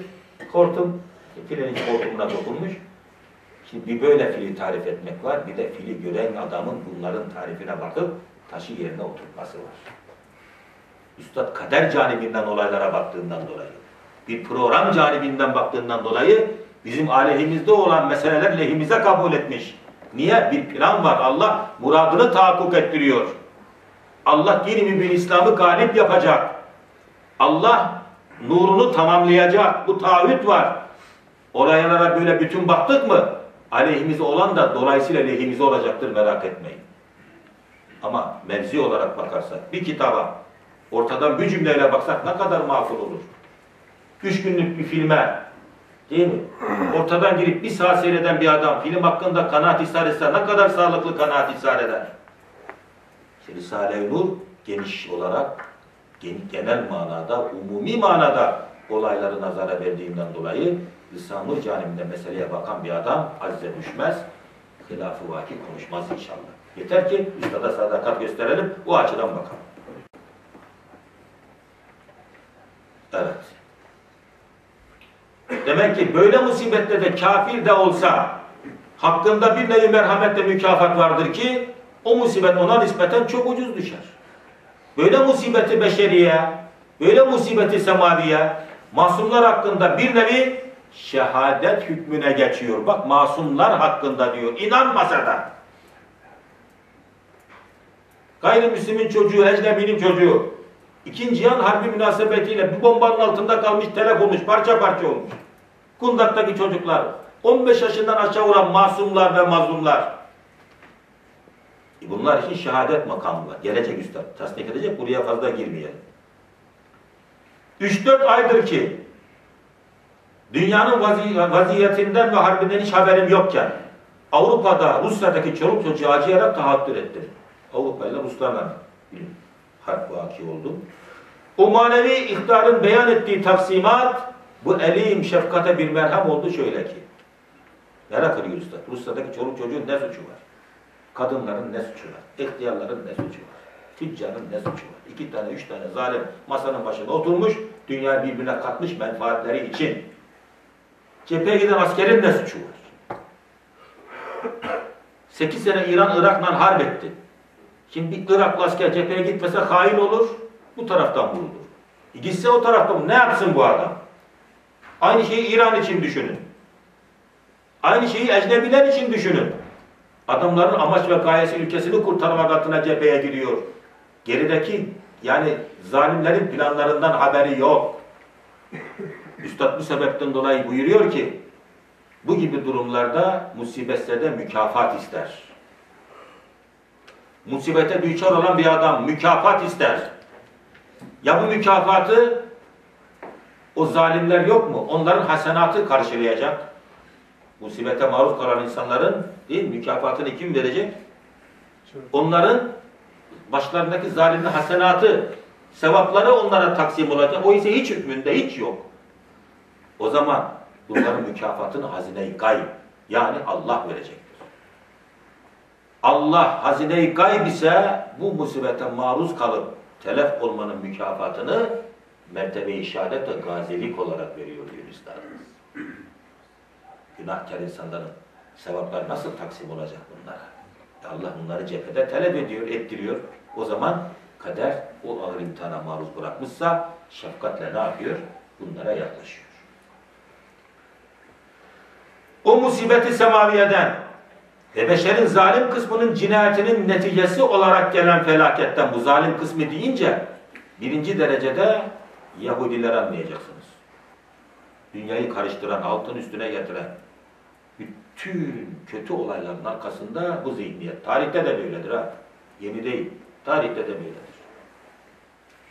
kortum, filin içi kortumuna dokunmuş. Şimdi bir böyle fili tarif etmek var, bir de fili gören adamın bunların tarifine bakıp taşı yerine oturtması var. Üstad kader canibinden olaylara baktığından dolayı, bir program canibinden baktığından dolayı bizim aleyhimizde olan meseleler lehimize kabul etmiş. Niye? Bir plan var. Allah muradını tahakkuk ettiriyor. Allah dini bir İslam'ı galip yapacak. Allah nurunu tamamlayacak. Bu taahhüt var. Olaylara böyle bütün baktık mı? Aleyhimize olan da dolayısıyla lehimize olacaktır merak etmeyin. Ama mevzi olarak bakarsak bir kitaba ortadan bir cümleyle baksak ne kadar makul olur? Üç günlük bir filme değil mi? Ortadan girip bir saat seyreden bir adam film hakkında kanaat ishar etse ne kadar sağlıklı kanaat ishar eder? Risale-i Nur geniş olarak genel manada, umumi manada olayları nazara verdiğinden dolayı Risale-i Nur caniminde meseleye bakan bir adam azze düşmez, hilaf-ı vaki konuşmaz inşallah. Yeter ki üstada sadakat gösterelim, o açıdan bakalım. Evet. Demek ki böyle musibette de kafir de olsa hakkında bir nevi merhametle mükafat vardır ki o musibet ona nispeten çok ucuz düşer. Böyle musibeti beşeriye, böyle musibeti semaviye, masumlar hakkında bir nevi şehadet hükmüne geçiyor. Bak masumlar hakkında diyor. İnanmasa da. Gayrimüslimin çocuğu, ecnebinin çocuğu. İkinci Cihan Harbi münasebetiyle bir bombanın altında kalmış, telef olmuş, parça parça olmuş. Kundak'taki çocuklar, 15 yaşından aşağı vuran masumlar ve mazlumlar. E bunlar için şehadet makamı var. Gelecek üstad. Tasdik edecek, buraya fazla girmeyelim. 3-4 aydır ki dünyanın vazi vaziyetinden ve harbinden hiç haberim yokken Avrupa'da, Rusya'daki çoluk çocuğu acıyarak tahattür ettim. Avrupa ile Ruslarla bir harp vaki oldu. O manevi ihtarın beyan ettiği taksimat bu elim şefkate bir merhem oldu şöyle ki. Merak ediyor Üstad. Rusya'daki çoluk çocuğun ne suçu var? Kadınların ne suçu var? İhtiyarların ne suçu var? Tüccarın ne suçu var? İki tane, üç tane zalim masanın başında oturmuş, dünya birbirine katmış menfaatleri için. Cepheye giden askerin ne suçu var? Sekiz sene İran Irak'la harp etti. Şimdi bir Iraklı asker cepheye gitmese hain olur, bu taraftan vurulur. E gitse o taraftan ne yapsın bu adam? Aynı şeyi İran için düşünün. Aynı şeyi ecnebiler için düşünün. Adamların amaç ve gayesi ülkesini kurtarmak adına cepheye gidiyor. Gerideki yani zalimlerin planlarından haberi yok. Üstad bu sebepten dolayı buyuruyor ki bu gibi durumlarda musibetlerde mükafat ister. Musibete düçar olan bir adam mükafat ister. Ya bu mükafatı o zalimler yok mu? Onların hasenatı karşılayacak. Musibete maruz kalan insanların değil mükafatını kim verecek? Onların başlarındaki zalimli hasenatı, sevapları onlara taksim olacak. O ise hiç hükmünde hiç yok. O zaman bunların mükafatını hazine-i gayb yani Allah verecektir. Allah hazine-i gayb ise bu musibete maruz kalıp telef olmanın mükafatını mertebe-i şehadet ve gazilik olarak veriyor diyor üstadımız. Günahkar insanların sevaplar nasıl taksim olacak bunlara? Allah bunları cephede talep ediyor, ettiriyor. O zaman kader o ağır imtihana maruz bırakmışsa şefkatle ne yapıyor? Bunlara yaklaşıyor. O musibeti semaviyeden ve beşerin zalim kısmının cinayetinin neticesi olarak gelen felaketten bu zalim kısmı deyince birinci derecede Yahudiler anlayacaksınız. Dünyayı karıştıran, altın üstüne getiren bütün kötü olayların arkasında bu zihniyet. Tarihte de böyledir ha. Yeni değil. Tarihte de böyledir.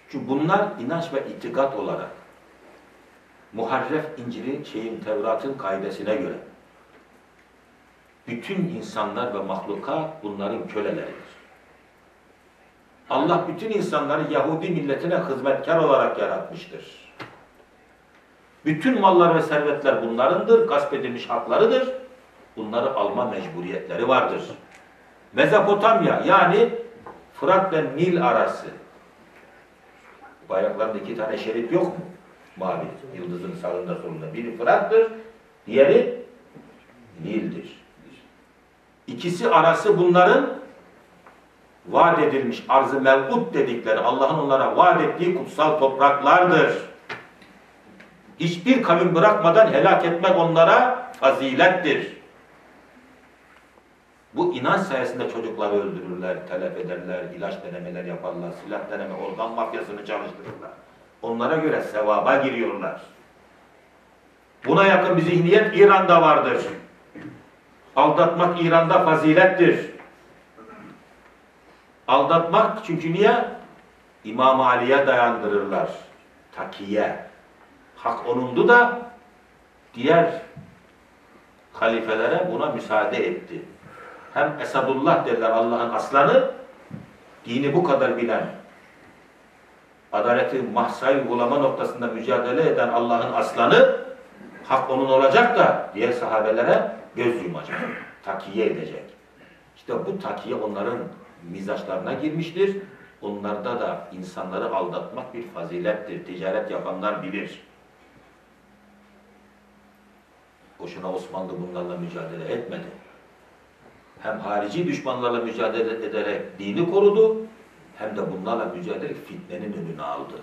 Çünkü bunlar inanç ve itikat olarak muharref İncil'in, şeyin, Tevrat'ın kaidesine göre bütün insanlar ve mahlukat bunların köleleridir. Allah bütün insanları Yahudi milletine hizmetkar olarak yaratmıştır. Bütün mallar ve servetler bunlarındır, gasp edilmiş haklarıdır. Bunları alma mecburiyetleri vardır. Mezopotamya yani Fırat ve Nil arası. Bayraklarda iki tane şerit yok mu? Mavi, yıldızın sağında solunda. Biri Fırat'tır, diğeri Nil'dir. İkisi arası bunların vaat edilmiş arz-ı mev'ud dedikleri Allah'ın onlara vaat ettiği kutsal topraklardır. Hiçbir kavim bırakmadan helak etmek onlara fazilettir. Bu inanç sayesinde çocukları öldürürler, telef ederler, ilaç denemeler yaparlar, silah deneme, organ mafyasını çalıştırırlar. Onlara göre sevaba giriyorlar. Buna yakın bir zihniyet İran'da vardır. Aldatmak İran'da fazilettir. Aldatmak çünkü niye? İmam Ali'ye dayandırırlar. Takiye. Hak onundu da diğer halifelere buna müsaade etti. Hem Esadullah derler Allah'ın aslanı, dini bu kadar bilen, adaleti mahsay uygulama noktasında mücadele eden Allah'ın aslanı, hak onun olacak da diğer sahabelere göz yumacak, takiye edecek. İşte bu takiye onların mizaçlarına girmiştir. Onlarda da insanları aldatmak bir fazilettir. Ticaret yapanlar bilir. Boşuna Osmanlı bunlarla mücadele etmedi. Hem harici düşmanlarla mücadele ederek dini korudu, hem de bunlarla mücadele fitnenin önünü aldı.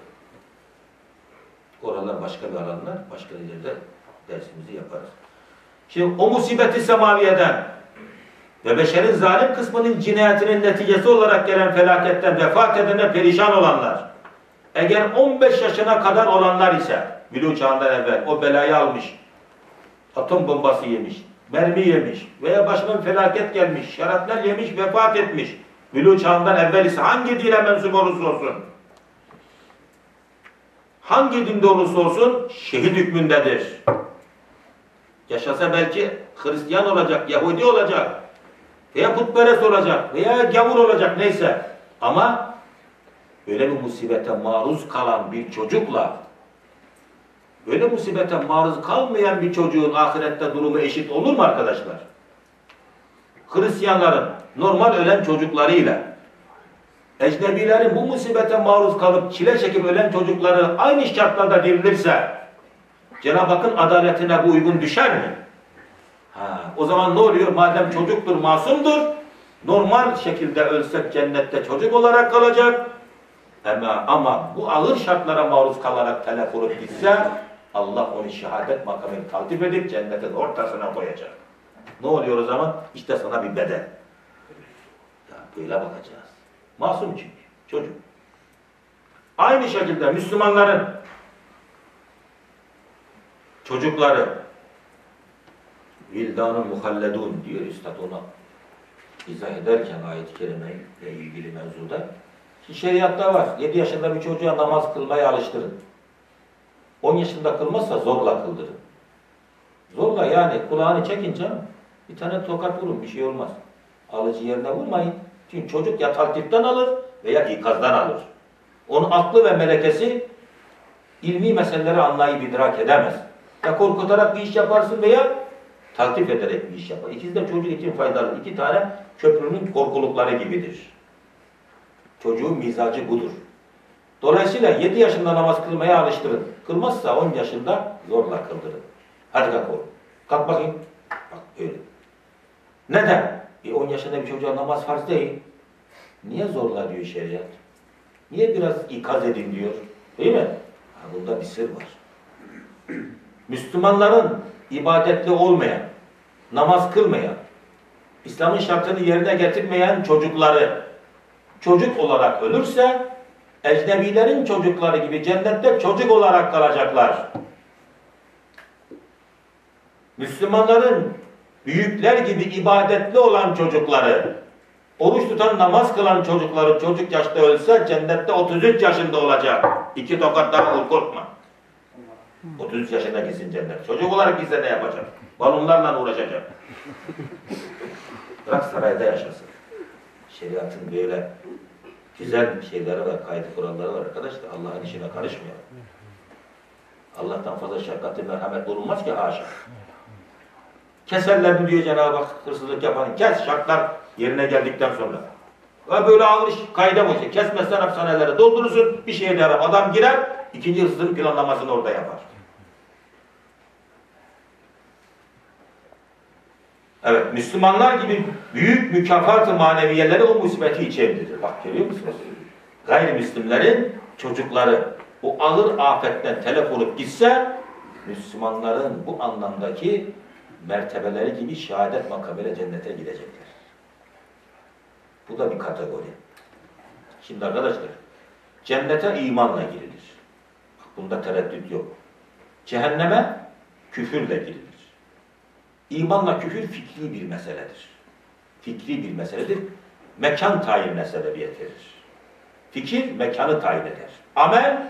Oralar başka bir alanlar, başka yerlerde dersimizi yaparız. Şimdi o musibeti semaviyeden ve beşerin zalim kısmının cinayetinin neticesi olarak gelen felaketten vefat edene perişan olanlar, eğer 15 yaşına kadar olanlar ise, bülü çağından evvel o belayı almış, atom bombası yemiş, mermi yemiş veya başına bir felaket gelmiş, şaraplar yemiş, vefat etmiş, bülü çağından evvel ise hangi dine mensup olursa olsun, hangi dinde olursa olsun şehit hükmündedir. Yaşasa belki Hristiyan olacak, Yahudi olacak, veya putperest olacak, veya gavur olacak neyse. Ama öyle bir musibete maruz kalan bir çocukla öyle musibete maruz kalmayan bir çocuğun ahirette durumu eşit olur mu arkadaşlar? Hristiyanların normal ölen çocuklarıyla ecnebilerin bu musibete maruz kalıp çile çekip ölen çocukları aynı şartlarda dirilirse Cenab-ı Hakk'ın adaletine bu uygun düşer mi? Ha, o zaman ne oluyor? Madem çocuktur, masumdur, normal şekilde ölsek cennette çocuk olarak kalacak. Ama, ama bu ağır şartlara maruz kalarak telef olup gitse Allah onu şehadet makamını taltif edip cennetin ortasına koyacak. Ne oluyor o zaman? İşte sana bir bedel. Ya böyle bakacağız. Masum çünkü. Çocuk. Aynı şekilde Müslümanların çocukları vildanun muhalledun diyor Üstad ona izah ederken ayet-i kerimeyle ilgili mevzuda şeriatta var. 7 yaşında bir çocuğa namaz kılmaya alıştırın. 10 yaşında kılmazsa zorla kıldırın. Zorla yani kulağını çekince bir tane tokat vurun bir şey olmaz. Alıcı yerine vurmayın. Çünkü çocuk ya taktikten alır veya ikazdan alır. Onun aklı ve melekesi ilmi meseleleri anlayıp idrak edemez. Ya korkutarak bir iş yaparsın veya taktif ederek bir iş yapar. İkisi de çocuk için faydalı. İki tane köprünün korkulukları gibidir. Çocuğun mizacı budur. Dolayısıyla 7 yaşında namaz kılmaya alıştırın. Kılmazsa 10 yaşında zorla kıldırın. Hadi kalk oğlum. Kalk bakayım. Bak öyle. Neden? E 10 yaşında bir çocuğa namaz farz değil. Niye zorla diyor şeriat? Niye biraz ikaz edin diyor? Değil mi? Ha, bunda bir sır var. Müslümanların ibadetli olmayan, namaz kılmayan, İslam'ın şartını yerine getirmeyen çocukları çocuk olarak ölürse ecnebilerin çocukları gibi cennette çocuk olarak kalacaklar. Müslümanların büyükler gibi ibadetli olan çocukları, oruç tutan namaz kılan çocukları çocuk yaşta ölse cennette 33 yaşında olacak. İki tokat daha vur korkma. 33 yaşında gitsin cennet. Çocuk olarak gitse ne yapacak? Balonlarla uğraşacak. Bırak sarayda yaşasın. Şeriatın böyle güzel şeyleri var, kaydı kuralları var arkadaşlar. Allah'ın işine karışmıyor. Allah'tan fazla şefkatli merhamet bulunmaz ki haşa. Keserler mi diyor Cenab-ı Hak hırsızlık yapanı. Kes şartlar yerine geldikten sonra. Ve böyle ağır iş kayda boşu. Kesmezsen hapishanelere doldurursun. Bir şeye yarar. Adam girer. ikinci hırsızlığın planlamasını orada yapar. Evet, Müslümanlar gibi büyük mükafat-ı maneviyeleri o musibeti içerdirir. Bak görüyor musunuz? Gayrimüslimlerin çocukları o ağır afetten telef olup gitse, Müslümanların bu anlamdaki mertebeleri gibi şehadet makamıyla cennete gidecekler. Bu da bir kategori. Şimdi arkadaşlar, cennete imanla girilir. Bunda tereddüt yok. Cehenneme küfürle girilir. İmanla küfür fikri bir meseledir. Fikri bir meseledir. Mekan tayinine sebebiyet verir. Fikir mekanı tayin eder. Amel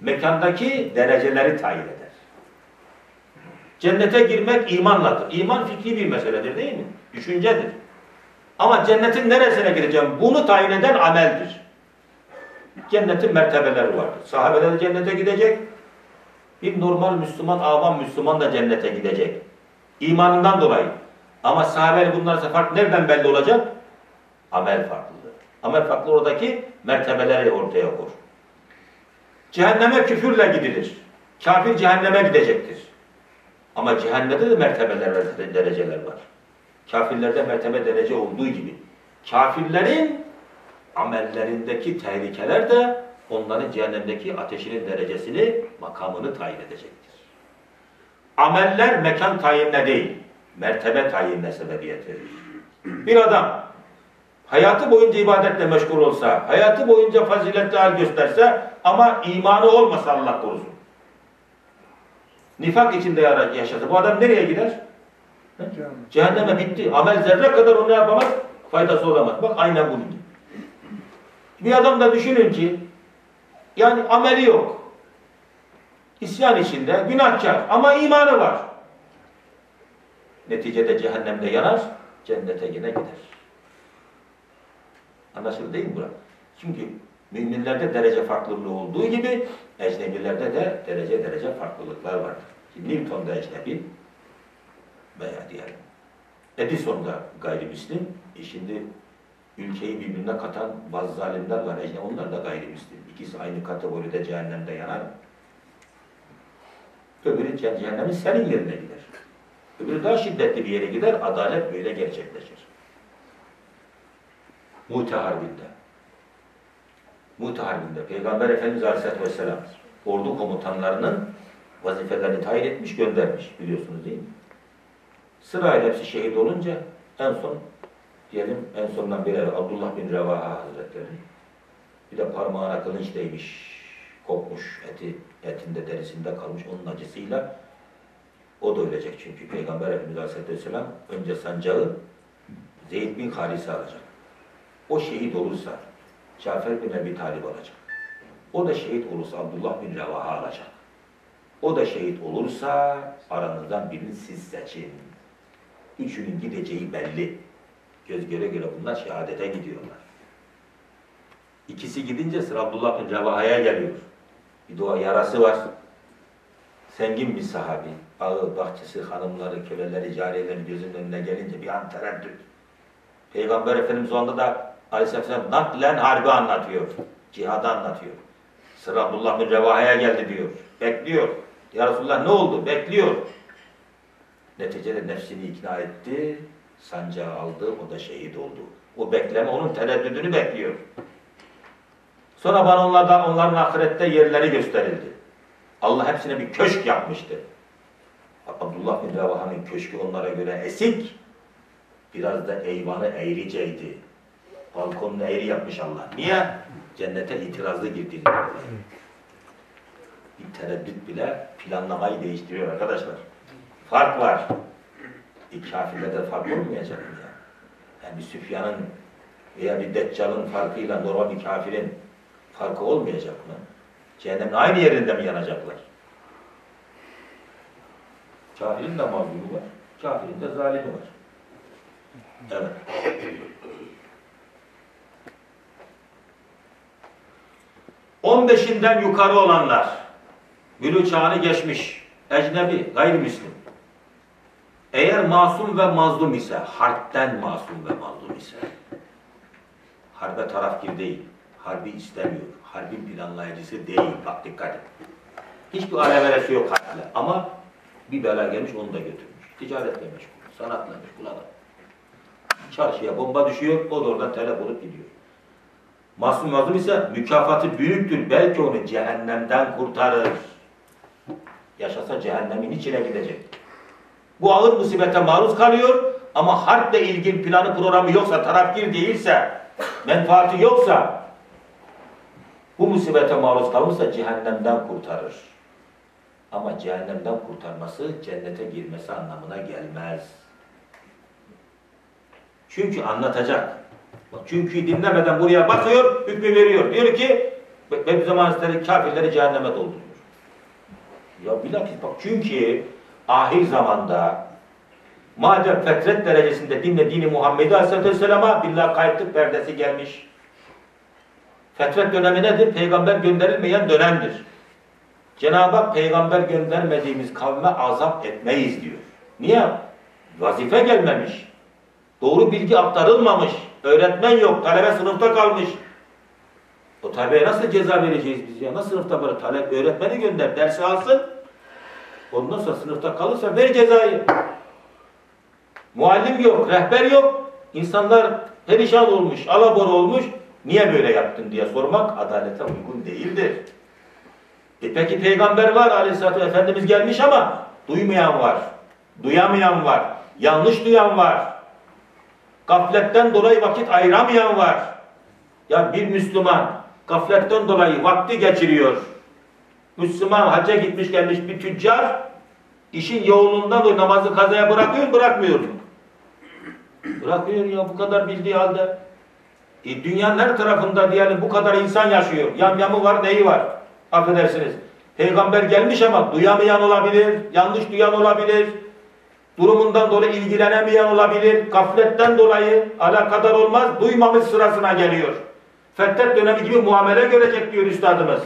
mekandaki dereceleri tayin eder. Cennete girmek imanladır. İman fikri bir meseledir değil mi? Düşüncedir. Ama cennetin neresine gireceğim? Bunu tayin eden ameldir. Cennetin mertebeleri vardır. Sahabeler cennete gidecek. Bir normal Müslüman, avam Müslüman da cennete gidecek. İmanından dolayı. Ama sahabeler bunlar fark nereden belli olacak? Amel farklıdır. Amel farklı oradaki mertebeleri ortaya koyar. Cehenneme küfürle gidilir. Kafir cehenneme gidecektir. Ama cehennemde de mertebeler ve dereceler var. Kafirlerde mertebe derece olduğu gibi. Kafirlerin amellerindeki tehlikeler de onların cehennemdeki ateşinin derecesini, makamını tayin edecektir. Ameller mekan tayinle değil, mertebe tayinle sebebiyet verir. Bir adam hayatı boyunca ibadetle meşgul olsa, hayatı boyunca faziletli hal gösterse ama imanı olmasa Allah korusun. Nifak içinde yaşasa bu adam nereye gider? Cehenneme bitti. Amel zerre kadar onu yapamaz, faydası olamaz. Bak aynen bunun gibi. Bir adam da düşünün ki, yani ameli yok. İsyan içinde, günahkar ama imanı var. Neticede cehennemde yanar, cennete yine gider. Anlaşıldı değil mi bura? Çünkü müminlerde derece farklılığı olduğu gibi ecnebilerde de derece derece farklılıklar vardır. Şimdi Newton da ecnebi veya diyelim Edison da gayrimüslim. E şimdi ülkeyi birbirine katan bazı zalimler var. Ecne, onlar da gayrimüslim. İkisi aynı kategoride cehennemde yanar. Öbürü ce- cehennemin senin yerine gider. Öbürü daha şiddetli bir yere gider. Adalet böyle gerçekleşir. Mu'te Harbi'nde. Mu'te Harbi'nde Peygamber Efendimiz Aleyhisselatü Vesselam ordu komutanlarının vazifelerini tayin etmiş, göndermiş. Biliyorsunuz değil mi? Sırayla hepsi şehit olunca en son diyelim en sondan biri Abdullah bin Revaha Hazretleri. Bir de parmağına kılınç değmiş, kopmuş eti, etinde derisinde kalmış onun acısıyla o da ölecek çünkü Peygamber Efendimiz Aleyhisselatü Vesselam önce sancağı Zeyd bin Haris'e alacak. O şehit olursa Cafer bin Ebi Talib alacak. O da şehit olursa Abdullah bin Revaha alacak. O da şehit olursa aranızdan birini siz seçin. Üçünün gideceği belli. Göz göre göre bunlar şehadete gidiyorlar. İkisi gidince sıra Abdullah bin Revaha'ya geliyor. Bir doğa yarası var. Sengin bir sahabi. Ağı, bahçesi, hanımları, köleleri, cariyeleri gözünün önüne gelince bir an tereddüt. Peygamber Efendimiz o anda da Aleyhisselam naklen harbi anlatıyor. Cihadı anlatıyor. Sıra Abdullah bin Revaha'ya geldi diyor. Bekliyor. Ya Resulullah ne oldu? Bekliyor. Neticede nefsini ikna etti. Sancağı aldı. O da şehit oldu. O bekleme onun tereddüdünü bekliyor. Sonra bana onlardan, onların ahirette yerleri gösterildi. Allah hepsine bir köşk yapmıştı. Abdullah bin Revaha'nın köşkü onlara göre esik. Biraz da eyvanı eğriceydi. Balkonunu eğri yapmış Allah. Niye? Cennete itirazlı girdiğini. Bir tereddüt bile planlamayı değiştiriyor arkadaşlar. Fark var. Bir kafirlerde fark olmayacak mı ya? Yani bir Süfyan'ın veya bir Deccal'ın farkıyla normal bir kafirin farkı olmayacak mı? Cehennemin aynı yerinde mi yanacaklar? Kafirin de mazlumu var. Kafirin de zalimi var. Evet. On beşinden yukarı olanlar, bülü çağını geçmiş, ecnebi, gayrimüslim. Eğer masum ve mazlum ise, harpten masum ve mazlum ise, harbe tarafgir değil, harbi istemiyor, harbin planlayıcısı değil, bak dikkat et. Hiçbir alaveresi yok harple ama bir bela gelmiş onu da götürmüş. Ticaretle meşgul, sanatla meşgul adam. Çarşıya bomba düşüyor, o da oradan telef olup gidiyor. Masum mazlum ise mükafatı büyüktür. Belki onu cehennemden kurtarır. Yaşasa cehennemin içine gidecek. Bu ağır musibete maruz kalıyor ama harple ilgili planı programı yoksa, tarafgir değilse, menfaati yoksa bu musibete maruz kalırsa cehennemden kurtarır. Ama cehennemden kurtarması cennete girmesi anlamına gelmez. Çünkü anlatacak. Çünkü dinlemeden buraya bakıyor, hükmü veriyor. Diyor ki Bediüzzaman Hazretleri kafirleri cehenneme dolduruyor. Ya bilakis bak çünkü ahir zamanda madem fetret derecesinde dinle dini Muhammed'i Aleyhisselatü Vesselam'a billah kayıtlık perdesi gelmiş. Fetret dönemi nedir? Peygamber gönderilmeyen dönemdir. Cenab-ı Hak peygamber göndermediğimiz kavme azap etmeyiz diyor. Niye? Vazife gelmemiş. Doğru bilgi aktarılmamış. Öğretmen yok. Talebe sınıfta kalmış. O talebeye nasıl ceza vereceğiz biz ya? Nasıl sınıfta böyle talep öğretmeni gönder, dersi alsın. Ondan sonra sınıfta kalırsa ver cezayı. Muallim yok, rehber yok. İnsanlar perişan olmuş, alabor olmuş. Niye böyle yaptın diye sormak adalete uygun değildir. E peki peygamber var aleyhissalatü efendimiz gelmiş ama duymayan var. Duyamayan var. Yanlış duyan var. Gafletten dolayı vakit ayıramayan var. Ya bir Müslüman gafletten dolayı vakti geçiriyor. Müslüman hacca gitmiş gelmiş bir tüccar işin yoğunluğundan dolayı namazı kazaya bırakıyor bırakmıyor? Bırakıyor ya bu kadar bildiği halde. E, dünyanın her tarafında diyelim bu kadar insan yaşıyor. Yamyamı var neyi var? Affedersiniz. Peygamber gelmiş ama duyamayan olabilir, yanlış duyan olabilir, durumundan dolayı ilgilenemeyen olabilir, gafletten dolayı alakadar olmaz, duymamış sırasına geliyor. Fetret dönemi gibi muamele görecek diyor üstadımız.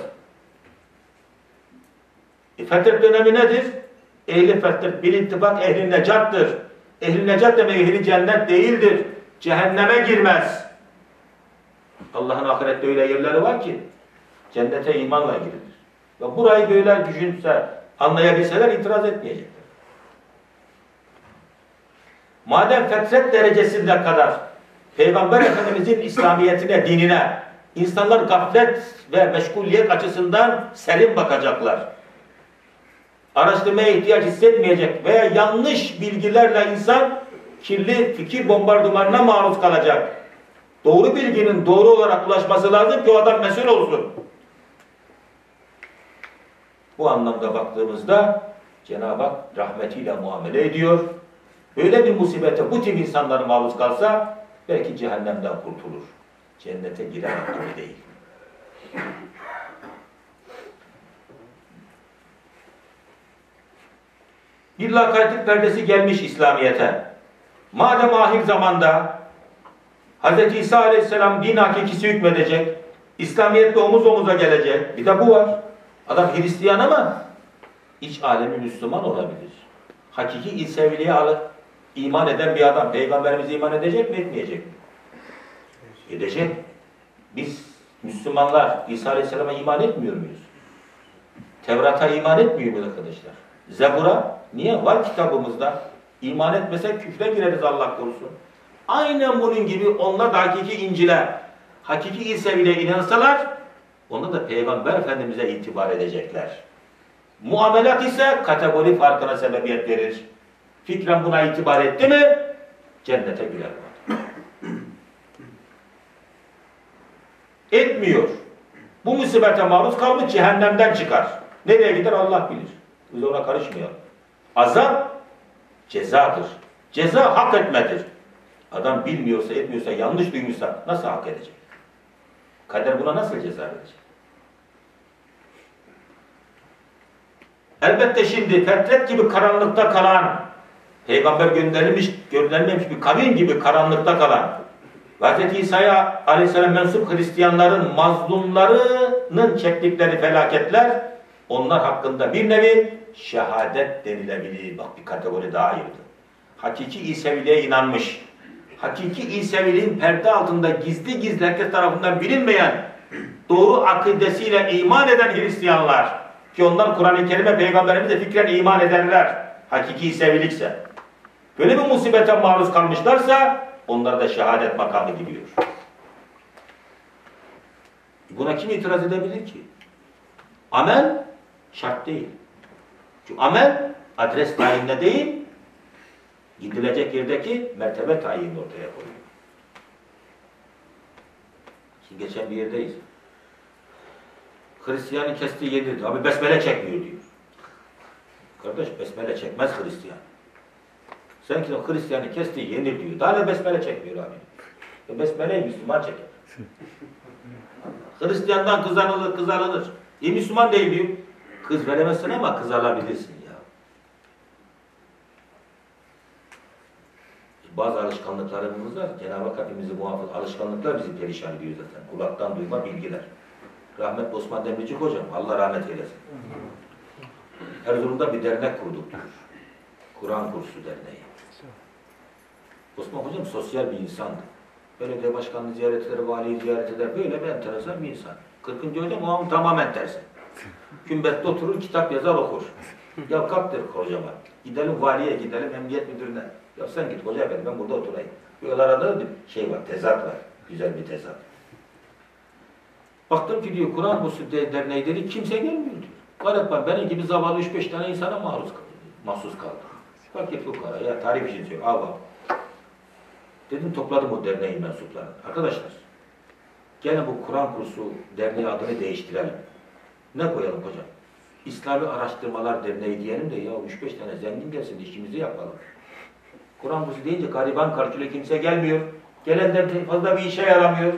E, fetret dönemi nedir? Ehli fetret bil ittifak ehli necattır. Ehli necat demek ehli cennet değildir. Cehenneme girmez. Allah'ın ahirette öyle yerleri var ki cennete imanla girilir. Ve burayı böyle düşünse, anlayabilseler itiraz etmeyecekler. Madem fetret derecesinde kadar Peygamber Efendimizin İslamiyetine, dinine insanlar gaflet ve meşguliyet açısından serin bakacaklar. Araştırmaya ihtiyaç hissetmeyecek veya yanlış bilgilerle insan kirli fikir bombardımanına maruz kalacak. Doğru bilginin doğru olarak ulaşması lazım ki o adam mesul olsun. Bu anlamda baktığımızda Cenab-ı Hak rahmetiyle muamele ediyor. Böyle bir musibete bu tip insanlar maruz kalsa belki cehennemden kurtulur. Cennete girer gibi değil. Bir lakaytlık perdesi gelmiş İslamiyet'e. Madem ahir zamanda Hz. İsa Aleyhisselam din hakikisi hükmedecek, İslamiyet'le omuz omuza gelecek. Bir de bu var. Adam Hristiyan ama iç alemi Müslüman olabilir. Hakiki İseviliğe alıp iman eden bir adam Peygamberimize iman edecek mi etmeyecek mi? Edecek. Biz Müslümanlar İsa Aleyhisselam'a iman etmiyor muyuz? Tevrat'a iman etmiyor muyuz arkadaşlar? Zebur'a niye? Var kitabımızda. İman etmesek küfre gireriz Allah korusun. Aynen bunun gibi onlar da hakiki İncil'e, hakiki İsa'ya inansalar onu da Peygamber Efendimiz'e itibar edecekler. Muamelat ise kategori farkına sebebiyet verir. Fikren buna itibar etti mi cennete girer. Etmiyor. Bu musibete maruz kalmış cehennemden çıkar. Nereye gider Allah bilir. Biz ona karışmayalım. Azap cezadır. Ceza hak etmedir. Adam bilmiyorsa, etmiyorsa, yanlış duymuşsa nasıl hak edecek? Kader buna nasıl ceza verecek? Elbette şimdi fetret gibi karanlıkta kalan, peygamber gönderilmiş, gönderilmemiş bir kavim gibi karanlıkta kalan, Hz. İsa'ya aleyhisselam mensup Hristiyanların mazlumlarının çektikleri felaketler, onlar hakkında bir nevi şehadet denilebilir. Bak bir kategori daha ayırdı. Hakiki İseviliğe inanmış, hakiki İseviliğin perde altında gizli gizli herkes tarafından bilinmeyen doğru akidesiyle iman eden Hristiyanlar ki onlar Kur'an-ı Kerim'e Peygamberimize fikren iman ederler. Hakiki İsevilikse. Böyle bir musibete maruz kalmışlarsa onlara da şehadet makamı gidiyor. Buna kim itiraz edebilir ki? Amel şart değil. Çünkü amel adres tayinle değil, gidilecek yerdeki mertebe tayinini ortaya koyuyor. Şimdi geçen bir yerdeyiz. Hristiyanın kestiği yedir. Abi besmele çekmiyor diyor. Kardeş besmele çekmez Hristiyan. Sen ki Hristiyanın kestiği yenir diyor. Daha da besmele çekmiyor abi. E besmeleyi Müslüman çeker. Hristiyandan kız alınır, kız alınır. E Müslüman değil diyor. Kız veremezsin ama kız alabilirsin ya. Bazı alışkanlıklarımız var. Cenab-ı Hak hepimizi muhafız. Alışkanlıklar bizi perişan ediyor zaten. Kulaktan duyma bilgiler. Rahmet Osman Demirci hocam. Allah rahmet eylesin. Erzurum'da bir dernek kurduk diyor. Kur'an kursu derneği. Osman hocam sosyal bir insandı. Belediye başkanını ziyaret valiyi ziyaret eder. Böyle bir enteresan bir insan. 40. hocam o tamamen tersi. Kümbette oturur, kitap yazar, okur. Ya kalk der hocama. Gidelim valiye, gidelim emniyet müdürüne. Ya sen git hoca efendi, ben burada oturayım. Böyle arada bir şey var, tezat var. Güzel bir tezat. Baktım ki diyor, Kur'an kursu derneği dedi, kimse gelmiyor diyor. Gariban benim gibi zavallı 3-5 tane insana maruz kalıyor. mahsus kaldık. Fakir fukara ya tarif için. Al bak. Dedim topladım o derneğin mensuplarını. Arkadaşlar gene bu Kur'an kursu derneği adını değiştirelim. Ne koyalım hocam? İslami Araştırmalar Derneği diyelim de ya 3-5 tane zengin gelsin işimizi yapalım. Kur'an kursu deyince gariban karşıya kimse gelmiyor. Gelenler de fazla bir işe yaramıyor.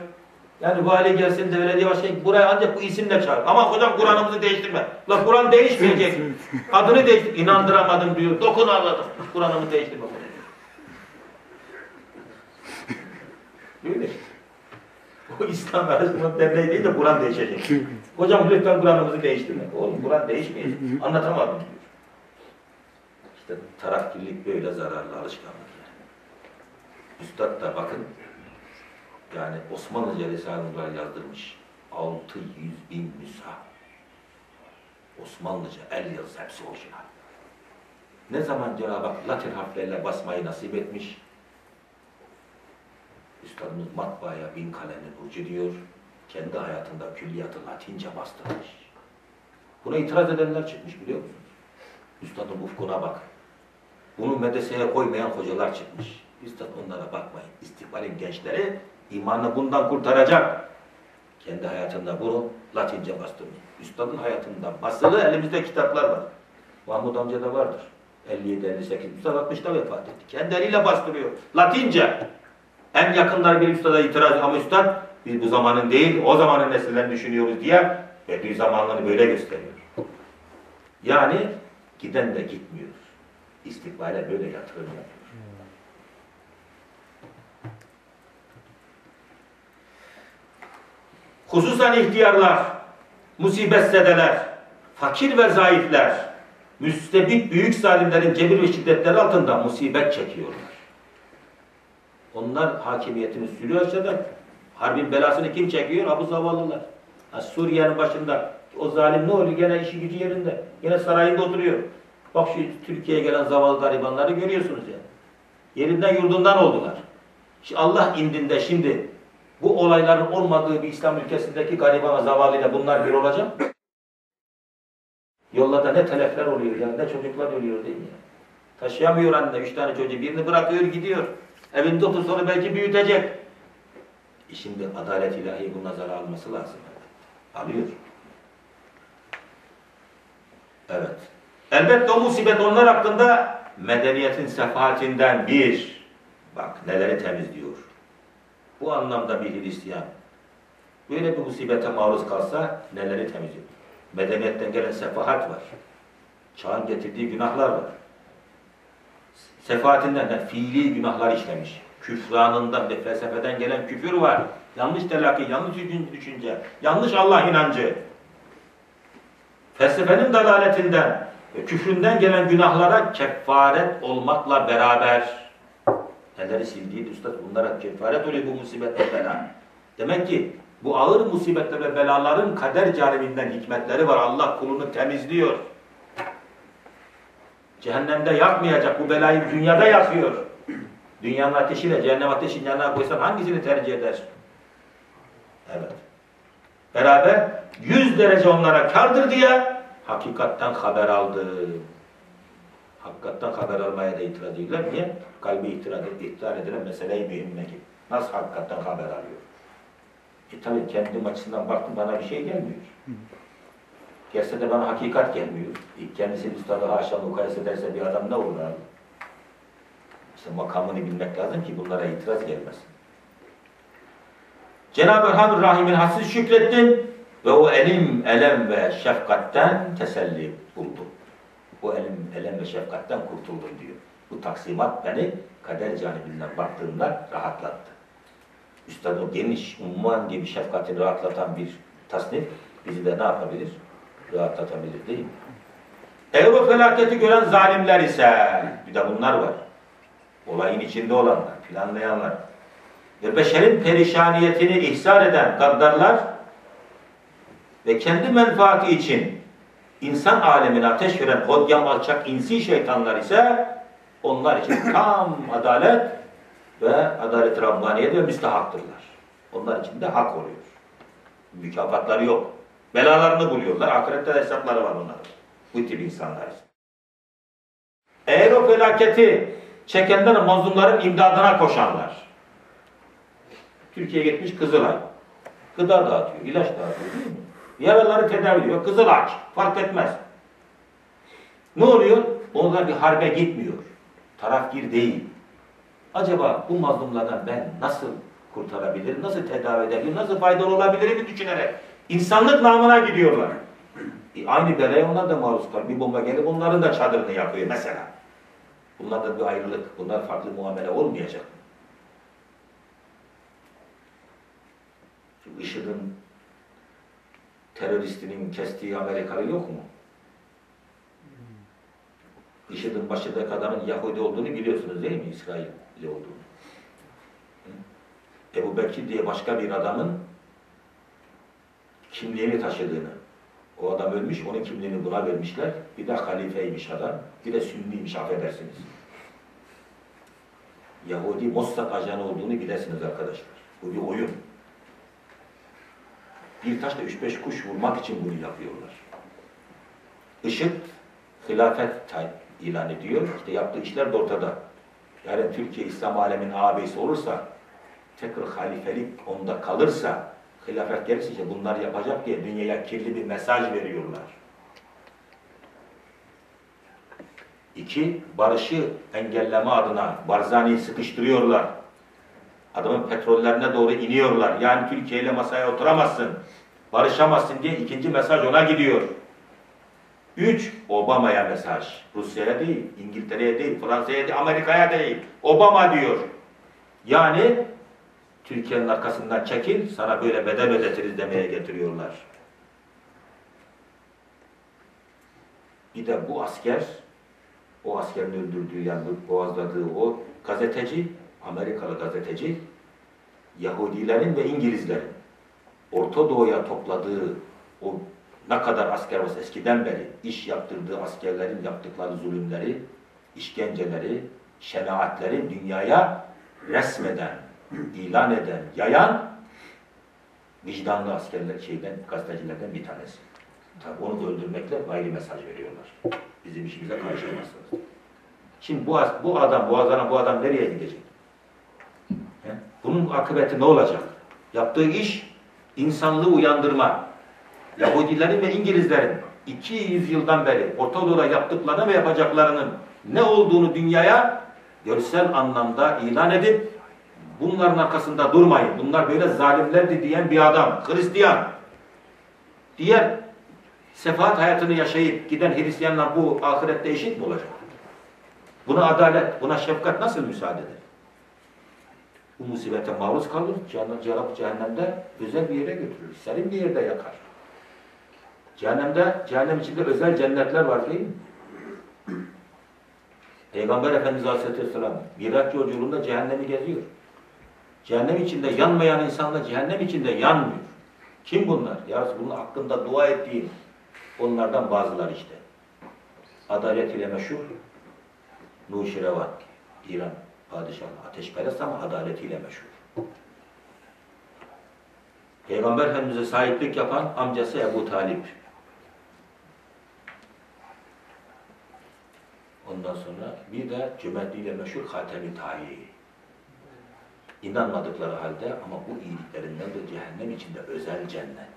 Yani vali gelsin de belediye başkanı buraya ancak bu isimle çağır. Ama hocam Kur'an'ımızı değiştirme. La Kur'an değişmeyecek. Adını değiştir. İnandıramadım diyor. Dokun anladım. Kur'an'ımı değiştirme. Böyle. O İslam Araştırma Derneği değil de Kur'an değişecek. Hocam lütfen Kur'an'ımızı değiştirme. Oğlum Kur'an değişmeyecek. Anlatamadım diyor. İşte tarafkirlik böyle zararlı alışkanlık yani. Üstad da bakın yani Osmanlıca Risale-i yazdırmış. 600 bin nüsha. Osmanlıca el yazısı hepsi orijinal. Ne zaman Cenab-ı Hak Latin harflerle basmayı nasip etmiş? Üstadımız matbaaya bin kalemin ucu diyor. Kendi hayatında külliyatı Latince bastırmış. Buna itiraz edenler çıkmış biliyor musunuz? Üstadın ufkuna bak. Bunu medreseye koymayan hocalar çıkmış. Üstad onlara bakmayın. İstikbalin gençleri imanı bundan kurtaracak. Kendi hayatında bunu Latince bastırmış. Üstadın hayatında basılı elimizde kitaplar var. Mahmud amca da vardır. 57-58, Üstad 60'da vefat etti. Kendi eliyle bastırıyor. Latince. En yakınlar bir üstada itiraz ama üstad biz bu zamanın değil o zamanın nesillerini düşünüyoruz diye Bediüzzamanlığını böyle gösteriyor. Yani giden de gitmiyor. İstikbale böyle yatırım yapıyor. Hususan ihtiyarlar, musibetsedeler, fakir ve zayıflar, müstebit büyük zalimlerin cebir ve şiddetleri altında musibet çekiyorlar. Onlar hakimiyetini sürüyorsa da harbin belasını kim çekiyor? Abu zavallılar. Ha, Suriye'nin başında o zalim ne oluyor? Gene işi gücü yerinde. Gene sarayında oturuyor. Bak şu Türkiye'ye gelen zavallı garibanları görüyorsunuz ya. Yerinden yurdundan oldular. Allah indinde şimdi bu olayların olmadığı bir İslam ülkesindeki garibana zavallıyla bunlar bir olacak. Yollarda ne telefler oluyor ya, ne çocuklar ölüyor değil mi? ya? Taşıyamıyor anne, üç tane çocuğu, birini bırakıyor gidiyor. Evinde otur sonra belki büyütecek. E şimdi adalet ilahi bu nazara alması lazım. Alıyor. Evet. Elbette o musibet onlar hakkında medeniyetin sefahatinden bir. Bak neleri temizliyor. Bu anlamda bir Hristiyan böyle bir musibete maruz kalsa neleri temizliyor. Medeniyetten gelen sefahat var. Çağın getirdiği günahlar var. Sefahatinden de fiili günahlar işlemiş. Küfranından ve felsefeden gelen küfür var. Yanlış telakki, yanlış düşünce, yanlış Allah inancı. Felsefenin dalaletinden küfründen gelen günahlara kefaret olmakla beraber neleri sildiği üstad bunlara kefaret oluyor bu musibet ve bela. Demek ki bu ağır musibetler ve belaların kader canibinden hikmetleri var. Allah kulunu temizliyor. Cehennemde yakmayacak. Bu belayı dünyada yakıyor. Dünyanın ateşiyle cehennem ateşinin yanına koysan hangisini tercih eder? Evet. Beraber yüz derece onlara kardır diye hakikatten haber aldı. Hakikatten haber almaya da itiraz ediyorlar. Niye? Kalbi itiraz, itiraz edilen meseleyi mühimme gibi. Nasıl hakikatten haber alıyor? E tabi kendim açısından baktım bana bir şey gelmiyor. Gelse de bana hakikat gelmiyor. E kendisi üstadı haşa mukayese ederse bir adam ne olur abi? İşte makamını bilmek lazım ki bunlara itiraz gelmesin. Cenab-ı Erhamur Rahim'in hassiz şükrettin ve o elim, elem ve şefkatten teselli buldum. O elim, elem ve şefkatten kurtuldum diyor. Bu taksimat beni kader canibinden baktığımda rahatlattı. Üstad o geniş, umman gibi şefkatini rahatlatan bir tasnif bizi de ne yapabilir? Rahatlatabilir değil mi? O felaketi gören zalimler ise, bir de bunlar var. Olayın içinde olanlar, planlayanlar ve beşerin perişaniyetini ihsar eden gaddarlar ve kendi menfaati için insan alemine ateş veren hodgam alçak insi şeytanlar ise onlar için tam adalet ve adalet-i Rabbaniye ve müstehaktırlar. Onlar için de hak oluyor. Mükafatları yok. Belalarını buluyorlar. Ahirette de hesapları var onların. Bu tip insanlar için. Eğer o felaketi çekenler mazlumların imdadına koşanlar. Türkiye gitmiş Kızılay. Gıda dağıtıyor, ilaç dağıtıyor değil mi? Yaraları tedavi ediyor. Kızılaç. Fark etmez. Ne oluyor? Onlar bir harbe gitmiyor. Tarafgir değil. Acaba bu mazlumlardan ben nasıl kurtarabilirim, nasıl tedavi edebilirim, nasıl faydalı olabilirim düşünerek insanlık namına gidiyorlar. E, aynı belaya onlar da maruz kalıyor. Bir bomba gelip onların da çadırını yakıyor mesela. Bunlar da bir ayrılık, bunlar farklı muamele olmayacak. Şu IŞİD'in teröristinin kestiği Amerikalı yok mu? IŞİD'in başındaki adamın Yahudi olduğunu biliyorsunuz değil mi? İsrailli olduğunu. Ebu Bekir diye başka bir adamın kimliğini taşıdığını. O adam ölmüş, onun kimliğini buna vermişler. Bir de halifeymiş adam, bir de sünniymiş affedersiniz. Yahudi Mossad ajanı olduğunu bilesiniz arkadaşlar. Bu bir oyun. Bir taşla üç beş kuş vurmak için bunu yapıyorlar. IŞİD hilafet ilan ediyor. İşte yaptığı işler de ortada. Yani Türkiye İslam alemin ağabeyisi olursa, tekrar halifelik onda kalırsa, hilafet gelirse işte bunlar yapacak diye dünyaya kirli bir mesaj veriyorlar. İki, barışı engelleme adına Barzani'yi sıkıştırıyorlar. Adamın petrollerine doğru iniyorlar. Yani Türkiye ile masaya oturamazsın, barışamazsın diye ikinci mesaj ona gidiyor. Üç, Obama'ya mesaj. Rusya'ya değil, İngiltere'ye değil, Fransa'ya değil, Amerika'ya değil. Obama diyor. Yani Türkiye'nin arkasından çekil, sana böyle bedel ödetiriz demeye getiriyorlar. Bir de bu asker, o askerin öldürdüğü, yani boğazladığı o gazeteci, Amerikalı gazeteci, Yahudilerin ve İngilizlerin Orta Doğu'ya topladığı o ne kadar asker varsa eskiden beri iş yaptırdığı askerlerin yaptıkları zulümleri, işkenceleri, şenaatleri dünyaya resmeden, ilan eden, yayan vicdanlı askerler şeyden, gazetecilerden bir tanesi. Tabi onu da öldürmekle gayri mesaj veriyorlar. Bizim işimize karışamazsınız. Şimdi bu, bu adam, bu adam, bu adam nereye gidecek? Bunun akıbeti ne olacak? Yaptığı iş insanlığı uyandırma. Yahudilerin ve İngilizlerin 200 yıldan beri Orta Doğu'da yaptıklarını ve yapacaklarının ne olduğunu dünyaya görsel anlamda ilan edip bunların arkasında durmayın. Bunlar böyle zalimlerdi diyen bir adam, Hristiyan. Diğer sefahat hayatını yaşayıp giden Hristiyanla bu ahirette eşit mi olacak? Buna adalet, buna şefkat nasıl müsaade eder? Bu musibete maruz kalır, cehennem, cehennemde özel bir yere götürür, serin bir yerde yakar. Cehennemde, cehennem içinde özel cennetler var değil mi? Peygamber Efendimiz Aleyhisselam Miraç yolculuğunda cehennemi geziyor. Cehennem içinde yanmayan insanlar cehennem içinde yanmıyor. Kim bunlar? Ya bunun hakkında dua ettiğim onlardan bazıları işte. Adalet ile meşhur Nuşirevan, İran padişahı. Ateşperest ama adaletiyle meşhur. Peygamber Efendimiz'e sahiplik yapan amcası Ebu Talip. Ondan sonra bir de cömertliğiyle meşhur Hatemi Tayi. İnanmadıkları halde ama bu iyiliklerinden de cehennem içinde özel cennet.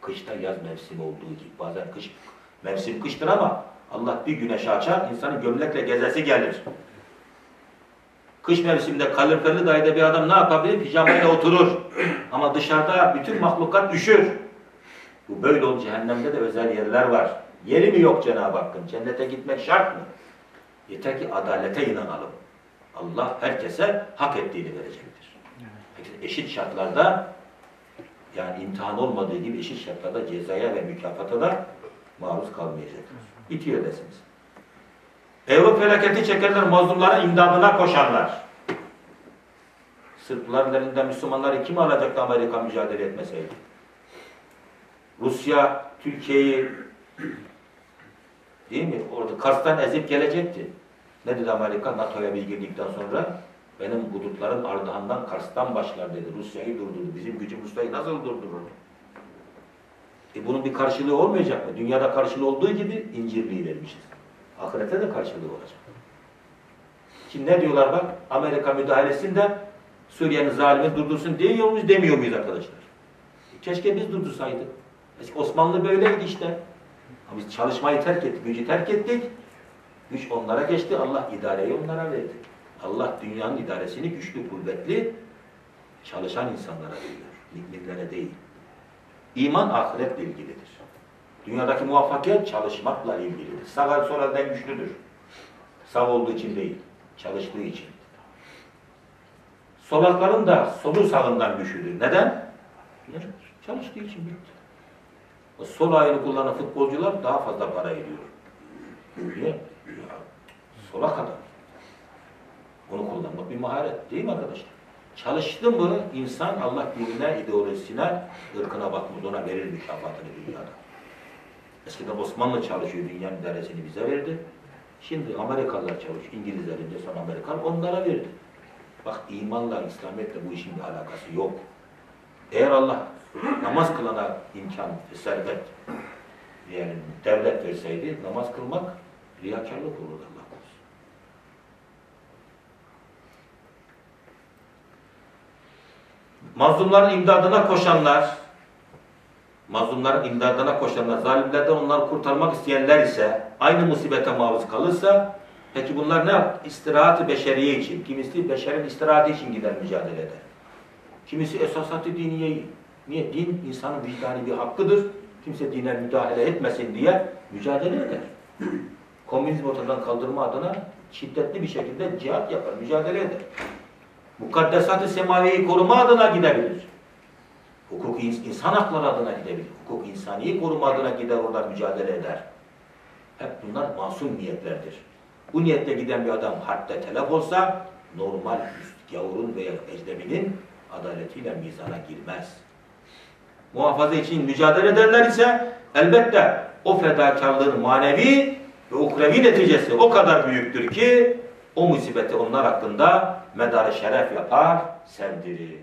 Kışta yaz mevsimi olduğu gibi. Bazen kış mevsim kıştır ama Allah bir güneşi açar, insanın gömlekle gezesi gelir. Kış mevsiminde kaloriferli dayıda bir adam ne yapabilir? Pijamayla oturur. Ama dışarıda bütün mahlukat üşür. Bu böyle ol cehennemde de özel yerler var. Yeri mi yok Cenab-ı Hakk'ın? Cennete gitmek şart mı? Yeter ki adalete inanalım. Allah herkese hak ettiğini verecektir. Peki eşit şartlarda yani imtihan olmadığı gibi eşit şartlarda cezaya ve mükafata da maruz kalmayacaktır. Bitiyor desiniz. Euro felaketi çekenler mazlumların imdadına koşanlar. Sırpların elinden Müslümanları kim alacaktı Amerika mücadele etmeseydi? Rusya Türkiye'yi değil mi? Orada Kars'tan ezip gelecekti. Ne dedi Amerika NATO'ya bir girdikten sonra? Benim hudutlarım Ardahan'dan Kars'tan başlar dedi. Rusya'yı durdurdu. Bizim gücüm Rusya'yı nasıl durdurur? E bunun bir karşılığı olmayacak mı? Dünyada karşılığı olduğu gibi incirliği vermişiz. Ahirette de karşılığı olacak. Şimdi ne diyorlar bak? Amerika müdahalesinden Suriye'nin zalimi durdursun demiyor muyuz, demiyor muyuz arkadaşlar? Keşke biz durdursaydık. Eski Osmanlı böyleydi işte. Ama biz çalışmayı terk ettik, gücü terk ettik. Güç onlara geçti, Allah idareyi onlara verdi. Allah dünyanın idaresini güçlü, kuvvetli, çalışan insanlara veriyor. Müminlere değil. İman ahiretle ilgilidir. Dünyadaki muvaffakiyet çalışmakla ilgilidir. Sağ sol elden güçlüdür. Sağ olduğu için değil, çalıştığı için. Solakların da solu sağından güçlüdür. Neden? Çalıştığı için bitti. O sol ayını kullanan futbolcular daha fazla para ediyor. Niye? Sola kadar. Onu kullanmak bir maharet değil mi arkadaşlar? Çalıştı mı insan Allah dinine, ideolojisine, ırkına bakmaz ona verir mükafatını dünyada. Eskiden Osmanlı çalışıyor, dünyanın idaresini bize verdi. Şimdi Amerikalılar çalışıyor, İngilizler önce sonra Amerikan onlara verdi. Bak imanla, İslamiyetle bu işin bir alakası yok. Eğer Allah namaz kılana imkan, servet, yani devlet verseydi namaz kılmak riyakarlık olurdu Allah korusun. Mazlumların imdadına koşanlar, mazlumların imdadına koşanlar, zalimlerden onları kurtarmak isteyenler ise aynı musibete maruz kalırsa peki bunlar ne yap? İstirahat-ı beşeriye için, kimisi beşerin istirahatı için gider mücadele eder. Kimisi esasatı diniyeyi. Niye? Din insanın vicdani bir hakkıdır. Kimse dine müdahale etmesin diye mücadele eder. Komünizm ortadan kaldırma adına şiddetli bir şekilde cihat yapar, mücadele eder. Mukaddesat-ı semaviyeyi koruma adına gidebilir. Hukuk insan hakları adına gidebilir. Hukuk insaniyi koruma adına gider orada mücadele eder. Hep bunlar masum niyetlerdir. Bu niyetle giden bir adam harpte telef olsa normal gavurun veya ecdeminin adaletiyle mizana girmez. Muhafaza için mücadele ederler ise elbette o fedakarlığın manevi ve ukrevi neticesi o kadar büyüktür ki o musibeti onlar hakkında medar şeref yapar, sevdirir.